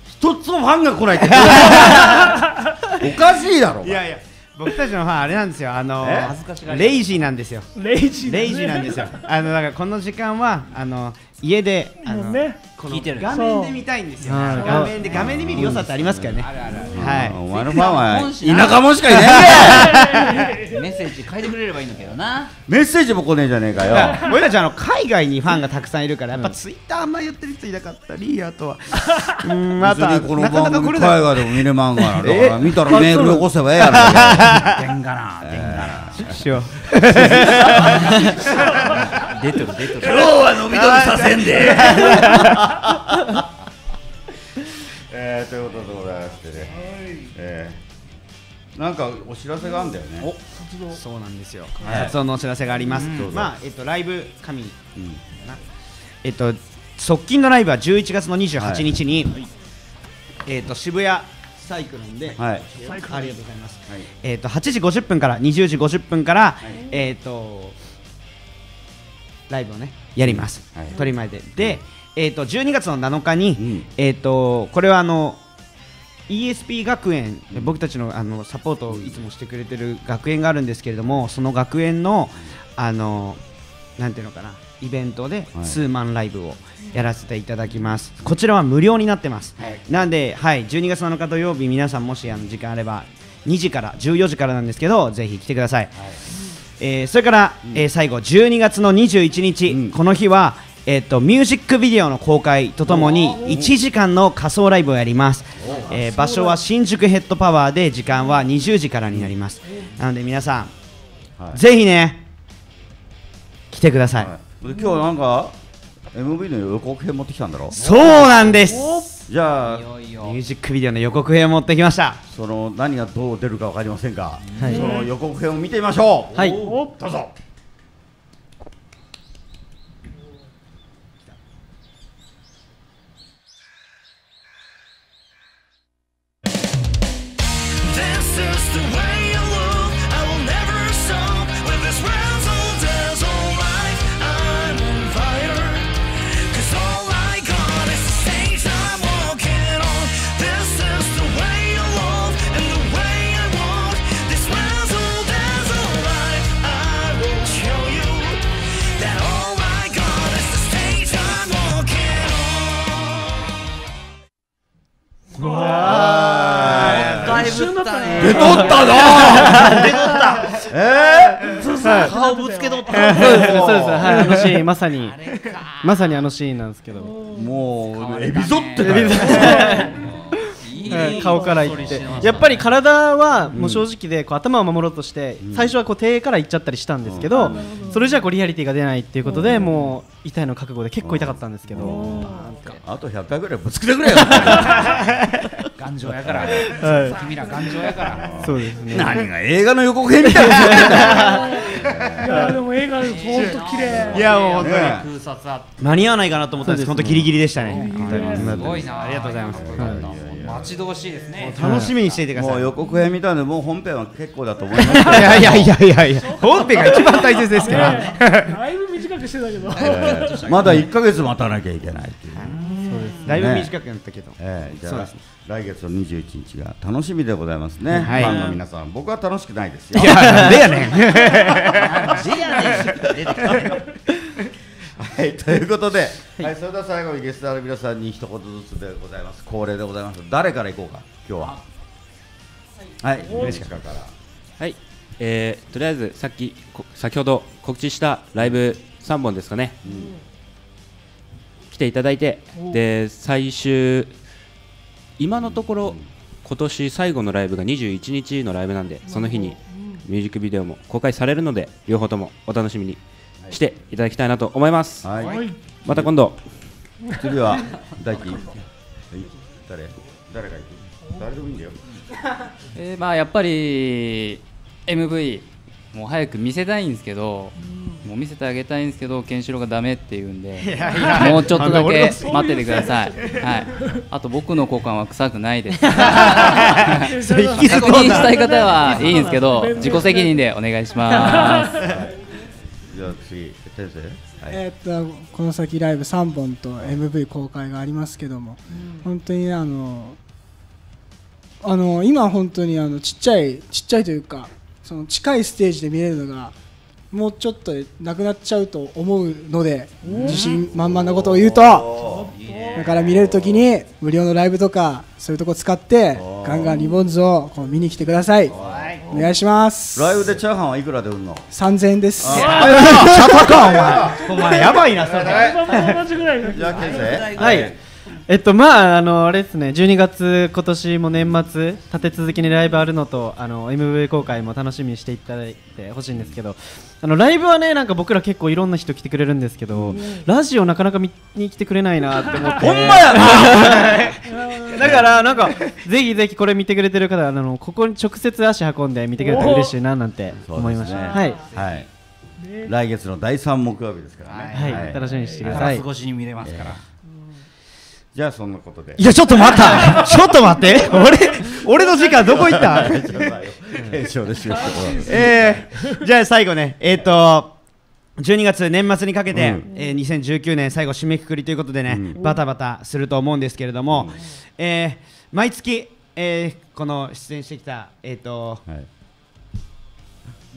[SPEAKER 3] 一つもファンが来ないって。おかしいだろ
[SPEAKER 9] いやいや僕たちのファンあれなんですよ。あの
[SPEAKER 3] え？
[SPEAKER 4] 恥ずかしがり。
[SPEAKER 9] レイジーなんですよ。
[SPEAKER 5] レイジーだね。
[SPEAKER 9] レイジーなんですよ。あのだからこの時間はあの家であの
[SPEAKER 5] ね
[SPEAKER 4] 聞いてる。
[SPEAKER 9] 画面で見たいんですよ
[SPEAKER 10] そう。
[SPEAKER 9] 画面で画面で見る良さってありますからね。はい。
[SPEAKER 3] お前のファンは田舎者しかいない。んだよ
[SPEAKER 4] メッセージ書いてくれればいいんだけどな。
[SPEAKER 3] メッセージも来ねえじゃねえかよ。
[SPEAKER 9] 俺たちあの海外にファンがたくさんいるからやっぱツイッターあんまりやってる人いなかったりあとは うんまた
[SPEAKER 3] 別にこの
[SPEAKER 9] なかな
[SPEAKER 3] 番組海外でも見れまんがな。だか見たらメールよこせばええやろ。
[SPEAKER 4] でん。がなでんがな
[SPEAKER 9] しよう
[SPEAKER 4] 出てる出てる。
[SPEAKER 3] 今日は飲み取りさせんでえー、ということでございましてね、えー、なんかお知らせがあるんだよね。
[SPEAKER 9] そうなんですよ。
[SPEAKER 3] はい。
[SPEAKER 9] 活動のお知らせがあります。
[SPEAKER 3] うん。
[SPEAKER 9] まあえっとライブ神。かな。えっと側近のライブは11月の28日にえっと渋谷サイクロンで
[SPEAKER 3] はい。
[SPEAKER 9] ありがとうございます。えっと8時50分から20時50分からえっとライブをねやります。
[SPEAKER 3] はい。
[SPEAKER 9] 取り前で。でえっと12月の7日にえっとこれはあの ESP 学園、僕たちのあのサポートをいつもしてくれてる学園があるんですけれどもその学園のあのなんていうのかなイベントで
[SPEAKER 3] はい。
[SPEAKER 9] ツーマンライブをやらせていただきます、こちらは無料になってます、なんで、はい、12月7日土曜日皆さんもしあの時間あれば2時から14時からなんですけどぜひ来てください、えーそれから、えー最後12月の21日、この日は、えー、とミュージックビデオの公開とともに1時間の仮想ライブをやります、えー場所は新宿ヘッドパワーで時間は20時からになります。なので皆さん、ぜひね来てください、
[SPEAKER 3] で今日なんか MV の予告編持ってきたんだろ？
[SPEAKER 9] そうなんです。
[SPEAKER 3] じゃあ
[SPEAKER 9] ミュージックビデオの予告編を持ってきました。
[SPEAKER 3] その何がどう出るかわかりませんが、
[SPEAKER 9] はい。
[SPEAKER 3] その予告編を見てみましょう。
[SPEAKER 9] はい。
[SPEAKER 3] どうぞ出とった。え
[SPEAKER 4] そうそう。顔ぶつけとった。
[SPEAKER 10] そうですね、そうですね、はい、あのシーン、まさに、まさにあのシーンなんですけど。
[SPEAKER 3] もうエビゾってた
[SPEAKER 10] 顔からいって。やっぱり体はもう正直でこう頭を守ろうとして最初はこう手からいっちゃったりしたんですけどそれじゃこうリアリティが出ないっていうことでもう痛いの覚悟で結構痛かったんですけど。
[SPEAKER 3] あと100回ぐらいぶつけてくれよ
[SPEAKER 4] 頑丈やから、
[SPEAKER 10] はい。
[SPEAKER 4] 君ら頑丈やから。
[SPEAKER 10] そうですね。
[SPEAKER 3] 何が映画の予告編みたいな。
[SPEAKER 5] いやでも映画本当綺麗。
[SPEAKER 9] いやもう本当に。
[SPEAKER 3] ね。
[SPEAKER 4] 空撮あっ
[SPEAKER 9] 間に合わないかなと思ったんです本当ギリギリでしたね。
[SPEAKER 4] すごいな。
[SPEAKER 9] ありがとうございます
[SPEAKER 4] 待ち遠しいですね。
[SPEAKER 9] 楽しみにしていてください。
[SPEAKER 3] もう予告編見たんでもう本編は結構だと思います
[SPEAKER 9] いやいやいやいやいや本編が一番大切ですから。
[SPEAKER 5] ねだいぶ短くしてたけど。
[SPEAKER 3] えーまだ1か月待たなきゃいけないっていう。
[SPEAKER 9] だいぶ短くなったけど。
[SPEAKER 3] えーじゃあ
[SPEAKER 9] そうですね。
[SPEAKER 3] 来月の21日が楽しみでございますね、
[SPEAKER 9] はい。
[SPEAKER 3] ファンの皆さん。僕は楽しくないですよ。
[SPEAKER 9] いやでやね。ん
[SPEAKER 4] でやねん出てきたよ
[SPEAKER 3] はい、ということで、はい、それでは最後にゲストの皆さんに一言ずつでございます。恒例でございます。誰から行こうか、今日は。はい、嬉しかから。
[SPEAKER 13] はい、えーとりあえずさっきこ先ほど告知したライブ3本ですかね、来ていただいてで最終今のところ今年最後のライブが21日のライブなんでその日にミュージックビデオも公開されるので両方ともお楽しみにしていただきたいなと思います、
[SPEAKER 3] はい。
[SPEAKER 13] また今度。
[SPEAKER 3] 次は、大輝。はい。誰？誰が行く？誰でもいいんだよ。
[SPEAKER 11] えーまあやっぱり MV もう早く見せたいんですけどもう見せてあげたいんですけどケンシロウがダメって言うんで
[SPEAKER 9] いやいや
[SPEAKER 11] もうちょっとだけ待っててください。はい。あと僕の股間は臭くないです。
[SPEAKER 9] それ引きずっ
[SPEAKER 11] 確
[SPEAKER 9] とんだ
[SPEAKER 11] 認したい方はいいんですけど自己責任でお願いします
[SPEAKER 3] じゃあ次先生はい。
[SPEAKER 12] えーっとこの先ライブ3本と MV 公開がありますけども、本当にあのあの今本当にあのちっちゃいちっちゃいというかその近いステージで見れるのがもうちょっとでなくなっちゃうと思うので自信満々なことを言うとだから見れるときに無料のライブとかそういうとこ使ってガンガンリボンズをこう見に来てくださいお願いします。
[SPEAKER 3] ライブでチャーハンはいくらで売るの
[SPEAKER 12] ？3000円です。
[SPEAKER 3] あ。シャタかお前
[SPEAKER 9] お前やばいなそれ。
[SPEAKER 5] 同じぐらいの
[SPEAKER 3] じゃあ先生
[SPEAKER 10] はい。えっとまああのあれですね。12月今年も年末立て続けにライブあるのとあの MV 公開も楽しみにしていただいてほしいんですけどあのライブはねなんか僕ら結構いろんな人来てくれるんですけど、ラジオなかなか見に来てくれないなって思って。
[SPEAKER 9] ほんまや
[SPEAKER 10] な だからなんかぜひぜひこれ見てくれてる方はあのここに直接足運んで見てくれたら嬉しいななんて思いました、はい。
[SPEAKER 3] はい。来月の第三木曜日ですからね。
[SPEAKER 10] はい。楽しみにしてください。
[SPEAKER 4] 越しに見れますから。
[SPEAKER 3] じゃあそんなことで。
[SPEAKER 9] いやちょっと待った。ちょっと待って。俺俺の時間どこ行った？えー、じゃあ最後ね。えっ、と12月年末にかけて、
[SPEAKER 3] うん。
[SPEAKER 9] えー2019年最後締めくくりということでね、バタバタすると思うんですけれども、えー毎月、えーこの出演してきたえっ、と、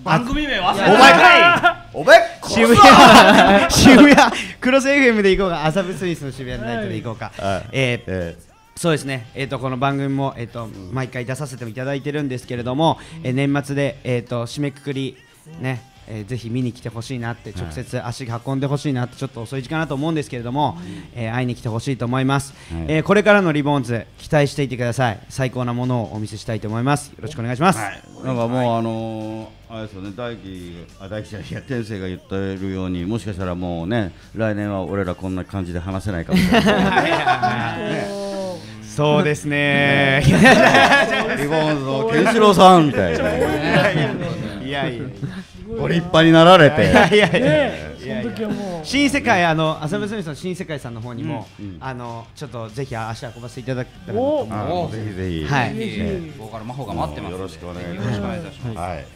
[SPEAKER 4] 番組名忘れ
[SPEAKER 9] お前かい。
[SPEAKER 3] お前
[SPEAKER 9] 渋谷 渋谷クロス FM で行こうか麻布スミスの渋谷ナイトで行こうか、
[SPEAKER 3] はい。
[SPEAKER 9] えーそうですね、えー、とこの番組も、えー、と毎回出させていただいてるんですけれども、えー年末で、えー、と締めくくり、ねえーぜひ見に来てほしいなって直接足が運んでほしいなってちょっと遅い時間だと思うんですけれども、えー会いに来てほしいと思います、
[SPEAKER 3] はい。
[SPEAKER 9] えーこれからのリボンズ期待していてください。最高なものをお見せしたいと思います。よろしくお願いします、
[SPEAKER 3] なんかもうあのーあれですよね。大輝あ大輝じゃ天性が言ってるようにもしかしたらもうね来年は俺らこんな感じで話せないかもしれない。
[SPEAKER 9] そうですね。
[SPEAKER 3] REBORNS のケンシロウさんみたいな。
[SPEAKER 9] いやいや
[SPEAKER 3] ご立派になられて。
[SPEAKER 9] いやいや新世界あのアザブスミスの新世界さんの方にも、あのちょっとぜひ足運ばせていただけたらなと思います。
[SPEAKER 3] あ
[SPEAKER 4] お
[SPEAKER 3] ぜひぜひ。
[SPEAKER 9] はい。
[SPEAKER 3] ね。
[SPEAKER 4] ボーカル魔法が待ってます
[SPEAKER 3] よろしくお願いし
[SPEAKER 4] ます。
[SPEAKER 3] はい。
[SPEAKER 4] ね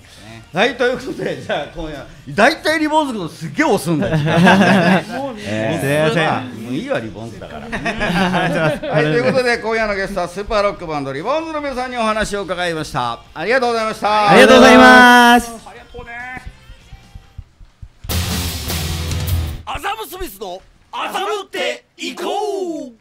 [SPEAKER 3] はい、とい。うことで、じゃあ今夜、大体 REBORNS 君すっげえ押すんだよ。
[SPEAKER 5] もうね
[SPEAKER 3] えーすい。ません。もうい。い。わ、 REBORNS だから。はい、とい。うことで、今夜のゲストはスーパーロックバンド REBORNS の皆さんにお話を伺い。ました。ありがとうござい。ました。
[SPEAKER 9] ありがとうござい。ます
[SPEAKER 8] 麻布スミスの麻布っていこう。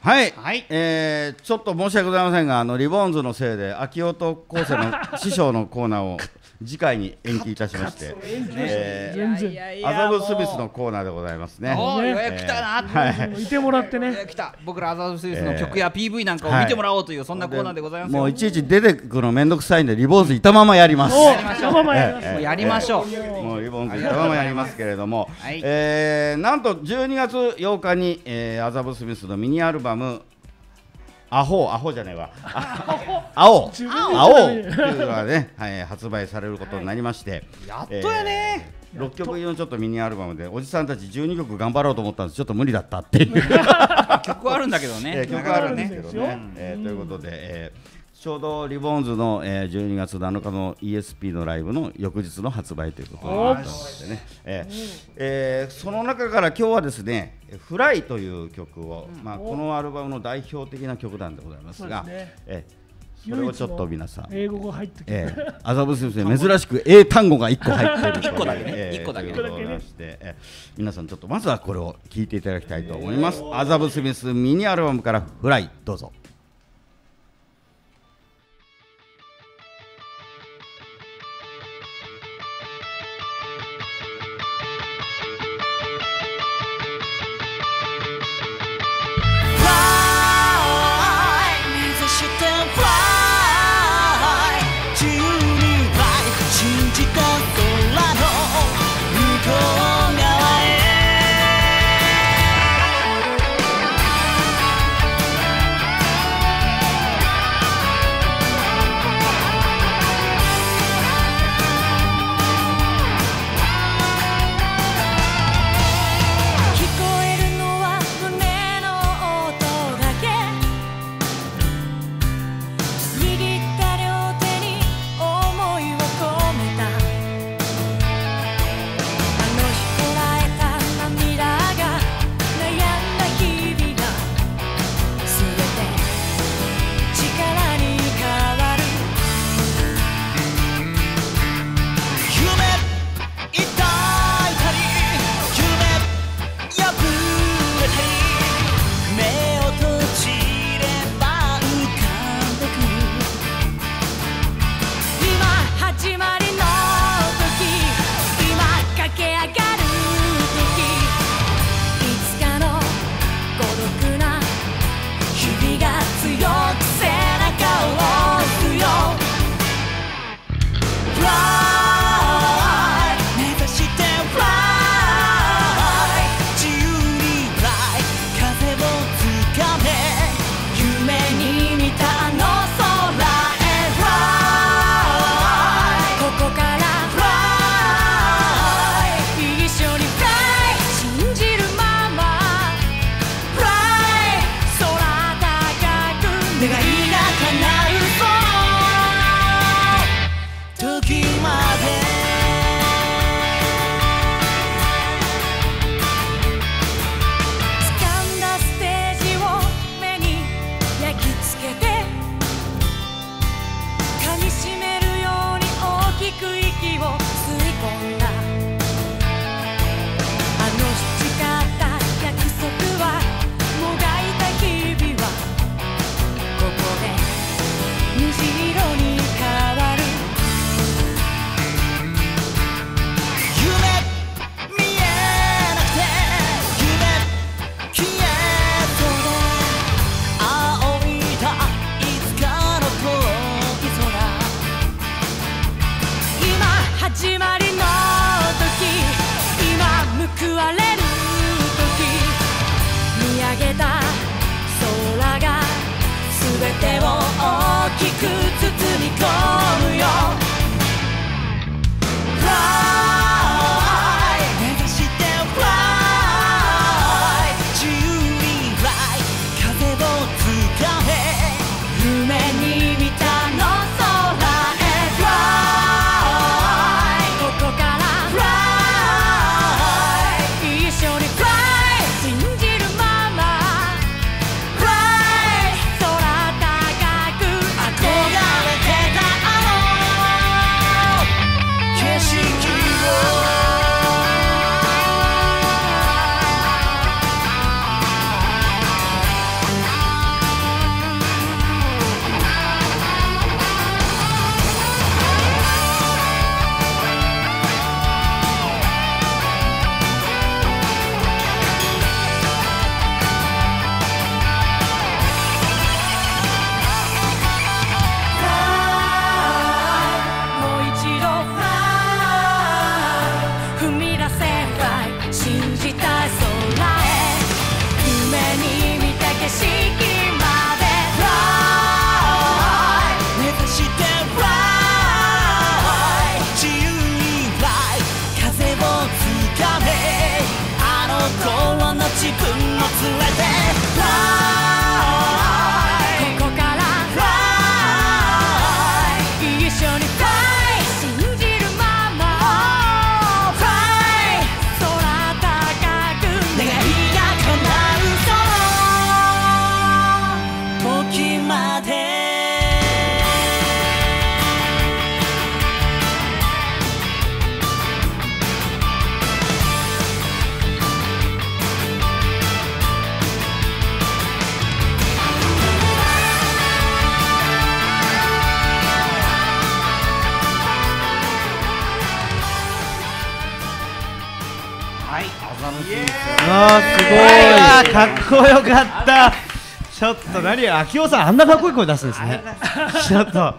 [SPEAKER 3] はい、
[SPEAKER 9] はい。
[SPEAKER 3] えーちょっと申し訳ございませんが、あのリボンズのせいで、秋音高生の師匠のコーナーを次回に延期いたしまして、え
[SPEAKER 5] 全然。
[SPEAKER 3] ー、麻布スミスのコーナーでございますね。
[SPEAKER 4] おーようやく来たな。
[SPEAKER 3] はい。
[SPEAKER 5] いてもらってね。
[SPEAKER 4] 来た。僕らアザーズスイスの曲や PV なんかを見てもらおうというそんなコーナーでございますよ。
[SPEAKER 3] もういちいち出てくるのめんどくさいんで、リボンズいたままやります。
[SPEAKER 5] やります
[SPEAKER 3] ええ
[SPEAKER 4] もう。やりましょう。
[SPEAKER 3] もうリボンズいたままやりますけれども、
[SPEAKER 4] はい
[SPEAKER 3] えーなんと12月8日に、えー、アザブ・スミスのミニアルバム「アホアホじゃねえわ。あ青青
[SPEAKER 5] で
[SPEAKER 3] ってい。うのがね、はい、発売されることになりまして、
[SPEAKER 4] やっとやね。
[SPEAKER 3] えー6曲入りのちょっとミニアルバムでおじさんたち12曲頑張ろうと思ったんです。ちょっと無理だったっていう。
[SPEAKER 4] 曲はあるんだけど
[SPEAKER 3] え
[SPEAKER 4] ね
[SPEAKER 3] ー曲あるんですけどね。えーということで、えーちょうどリボンズの、えー、12月7日の ESP のライブの翌日の発売ということになってましてね、えーえーその中から今日はですね「フライという曲を、まあ、このアルバムの代表的な曲なんでございますが
[SPEAKER 5] すね。
[SPEAKER 3] えーそれをちょっと皆さん。
[SPEAKER 5] 英語が入ってきて
[SPEAKER 3] えー、アザブスミスで珍しく英単語が1個入っている
[SPEAKER 4] 一個だけね。
[SPEAKER 3] えー
[SPEAKER 4] 一個だけね。
[SPEAKER 3] えー皆さんちょっとまずはこれを聞いていただきたいと思います。アザブスミスミニアルバムからフライどうぞ
[SPEAKER 2] 自分を連れて
[SPEAKER 9] あーかっこよかった。ちょっと何秋夫さんあんなかっこいい声出すんですね。ちょっと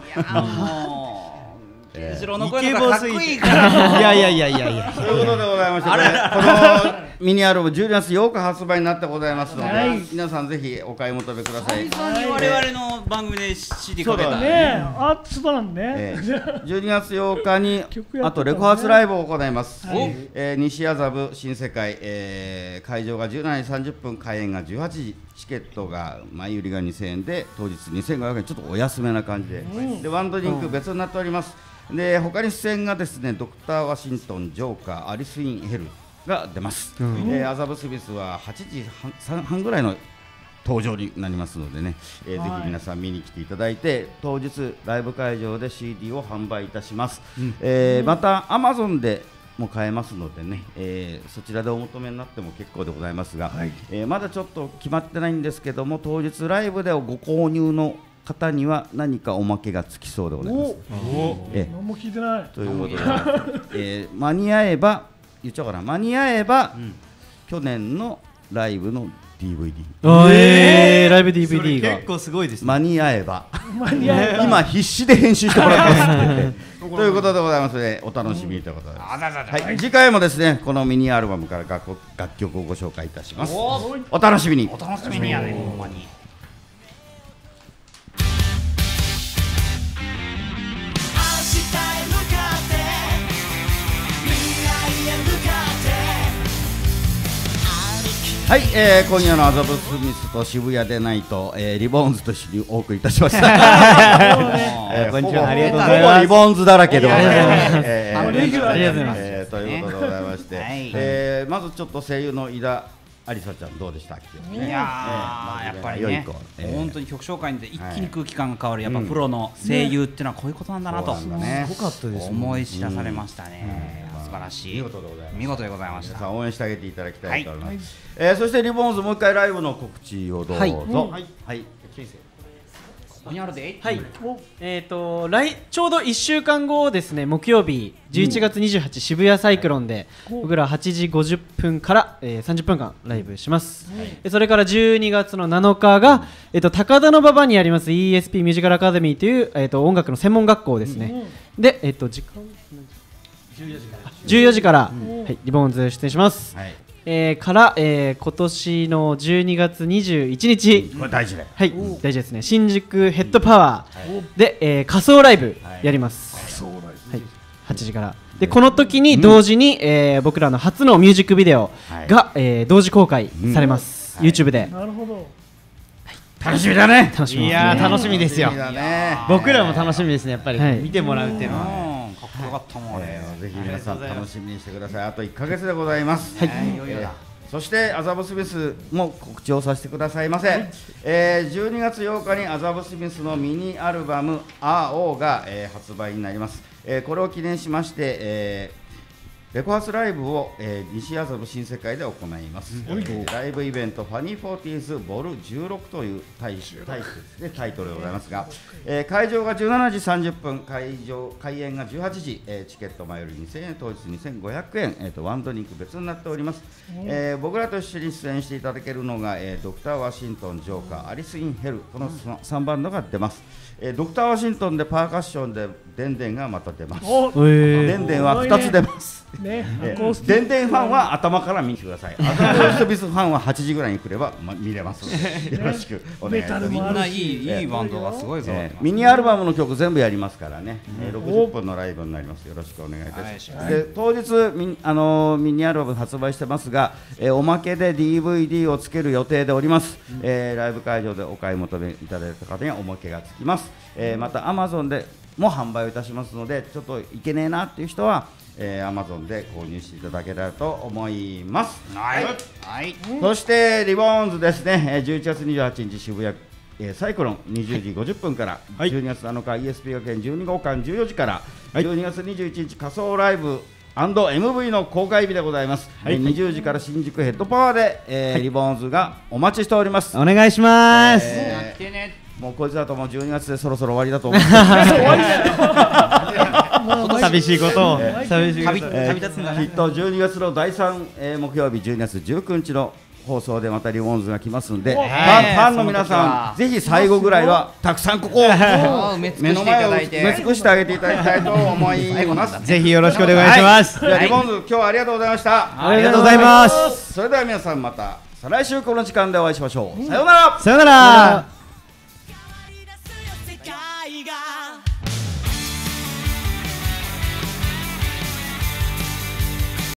[SPEAKER 4] 後ろの声の方がかっこいいか
[SPEAKER 9] い
[SPEAKER 4] ら
[SPEAKER 9] やいやいやいやいや。
[SPEAKER 3] ということでございまして、このミニアルバム12月8日発売になってございますので、
[SPEAKER 5] はい。
[SPEAKER 3] 皆さんぜひお買い求めください。
[SPEAKER 4] 久々に我々の番組で CD かけた
[SPEAKER 5] ね。えあそうだね。
[SPEAKER 3] えー12 月8日にあとレコ発ライブを行います、
[SPEAKER 5] はい。
[SPEAKER 3] えー西麻布新世界、えー会場が17時30分開演が18時チケットが前売りが2000円で当日2500円。ちょっとお安めな感じで,、
[SPEAKER 5] うん。
[SPEAKER 3] でワンドリンク別になっておりますで他に出演がですねドクター・ワシントンジョーカーアリス・イン・ヘルが出ます、
[SPEAKER 9] うん。
[SPEAKER 3] えーアザブ・スミスは8時半半ぐらいの登場になりますのでね、えー
[SPEAKER 5] はい。
[SPEAKER 3] ぜひ皆さん見に来ていただいて当日ライブ会場で CD を販売いたします、
[SPEAKER 9] うん。
[SPEAKER 3] えーまた Amazon でも買えますのでね、えーそちらでお求めになっても結構でございますが、えーまだちょっと決まってないんですけども当日ライブでご購入の方には何かおまけがつきそうでございます。えー
[SPEAKER 5] 何も聞いてない。
[SPEAKER 3] ということで、えー間に合えば言っちゃおうかな。間に合えば、去年のライブの DVD
[SPEAKER 10] あえーライブ DVD が。
[SPEAKER 9] 結構すごいですね。
[SPEAKER 3] 間に合えば。
[SPEAKER 5] 間に合えば。
[SPEAKER 3] 今必死で編集してもらってます。ということでございます。のでお楽しみということで、はい、次回もですねこのミニアルバムから楽楽曲をご紹介いたします。
[SPEAKER 4] お
[SPEAKER 3] お楽しみに。
[SPEAKER 4] お楽しみにやねほんまに
[SPEAKER 3] はい、えー、今夜のアザブスミスと渋谷でないと、えー、リボーンズと一緒にお送りいたしました。えー
[SPEAKER 9] こんにちはありがとうございます
[SPEAKER 3] リボーンズだらけでございます。え
[SPEAKER 5] ー
[SPEAKER 10] ありがとうございます
[SPEAKER 3] えーということでございまして、
[SPEAKER 4] はい
[SPEAKER 3] えーまずちょっと声優の井田ありさちゃんどうでしたっけ、
[SPEAKER 4] いやーやっぱりね。本当に曲紹介で一気に空気感が変わるやっぱプロの声優っていうのはこういうことなんだなと。
[SPEAKER 3] ね。
[SPEAKER 9] すごかったです。ね
[SPEAKER 4] 思い知らされましたね。素晴らしい。
[SPEAKER 3] 見事でございます
[SPEAKER 4] 見事でございまし
[SPEAKER 3] 皆
[SPEAKER 4] た
[SPEAKER 3] さん応援してあげていただきたいと思います。えーそしてリボーンズもう一回ライブの告知をどうぞ。
[SPEAKER 10] はい。
[SPEAKER 3] はい。はい。
[SPEAKER 4] ここにあるで。
[SPEAKER 10] はい、えー、と来ちょうど1週間後ですね木曜日11月28、渋谷サイクロンで僕ら8時50分から、えー、30分間ライブします、でそれから12月の7日が、えー、と高田馬場にあります ESP ミュージカルアカデミーという、えー、と音楽の専門学校ですね、で、えー、と時間14時から、はい、リボーンズ出演します、
[SPEAKER 3] はい。
[SPEAKER 10] えーから、えー今年の12月21日、
[SPEAKER 3] これ大事だよ。
[SPEAKER 10] はい、大事ですね。新宿ヘッドパワーで、えー仮装ライブやります。はい、8時から。で、この時に同時に、えー僕らの初のミュージックビデオが、えー同時公開されます。YouTube で。
[SPEAKER 5] なるほど。
[SPEAKER 3] 楽しみだね。
[SPEAKER 10] 楽しみ
[SPEAKER 9] いやー楽しみですよ。
[SPEAKER 3] 楽しみだね。
[SPEAKER 9] 僕らも楽しみですねやっぱり。
[SPEAKER 10] はい。
[SPEAKER 9] 見てもらうっていうのは
[SPEAKER 4] よかったもんあれ
[SPEAKER 3] えーぜひ皆さん楽しみにしてください。あと1ヶ月でございます。
[SPEAKER 4] はい。いよいよだ。
[SPEAKER 3] そしてアザブスミスも告知をさせてくださいませ、えー12月8日にアザブスミスのミニアルバム「アーオーが、えー発売になります、えーこれを記念しまして、えーレコ発ライブを、えー西麻布新世界で行います、えーライブイベントファニーフォーティーズボル16というタイタイトルですねタイトルでございますが、えー会場が17時30分会場開演が18時、えーチケット前より2000円当日2500円、えー、とワンドリンク別になっております、えー僕らと一緒に出演していただけるのが、えードクター・ワシントン、ジョーカー、アリス・イン・ヘルこの3バンドが出ます、えードクター・ワシントンでパーカッションでデンデンがまた出ます
[SPEAKER 5] お
[SPEAKER 10] えー
[SPEAKER 3] デンデンは2つ出ます
[SPEAKER 5] ね
[SPEAKER 3] え
[SPEAKER 5] アコースティック
[SPEAKER 3] ーデンデンファンは頭から見てください。アザーストビスファンは8時ぐらいに来れば、ま、見れますので、よろしくお願いします。
[SPEAKER 4] みんないいいいバンドがすごいぞ
[SPEAKER 3] えーミニアルバムの曲全部やりますからね、えー60分のライブになります。よろしくお願いいたします。で当日ミあのーミニアルバム発売してますが、えーおまけで DVD をつける予定でおります。えーライブ会場でお買い求めいただいた方にはおまけがつきます。えーまた Amazon でも販売をいたしますので、ちょっといけねえなっていう人は、えー、Amazon で購入していただけたらと思います。
[SPEAKER 4] はい。はい。
[SPEAKER 3] そしてリボーンズですね、えー11月28日渋谷、えーサイクロン20時50分から、12月7日 ESP 学園12号館14時から、12月21日仮想ライブ &MV の公開日でございます、えー20時から新宿ヘッドパワーで、えーリボーンズがお待ちしております。
[SPEAKER 9] お願いします。
[SPEAKER 3] えー
[SPEAKER 4] 来てね
[SPEAKER 3] もうこいつだともう12月でそろそろ終わりだと思う。
[SPEAKER 9] 寂しいことを寂しいこと。
[SPEAKER 4] 旅旅立つんだね
[SPEAKER 3] きっと。12月の第3、えー木曜日12月19日の放送でまたリボンズが来ますんで、フ
[SPEAKER 4] お
[SPEAKER 3] ァン
[SPEAKER 4] ね
[SPEAKER 3] ファンの皆さん、ぜひ最後ぐらいはたくさんここを
[SPEAKER 4] お埋め尽くして
[SPEAKER 3] 目の前を
[SPEAKER 4] いただいて。
[SPEAKER 3] 埋め尽くしてあげていただきたいと思います。
[SPEAKER 9] ぜひよろしくお願いします。
[SPEAKER 3] リボンズ、今日はありがとうございました。
[SPEAKER 9] ありがとうございます。
[SPEAKER 3] それでは皆さんまた再来週この時間でお会いしましょう。さようなら。
[SPEAKER 9] さようなら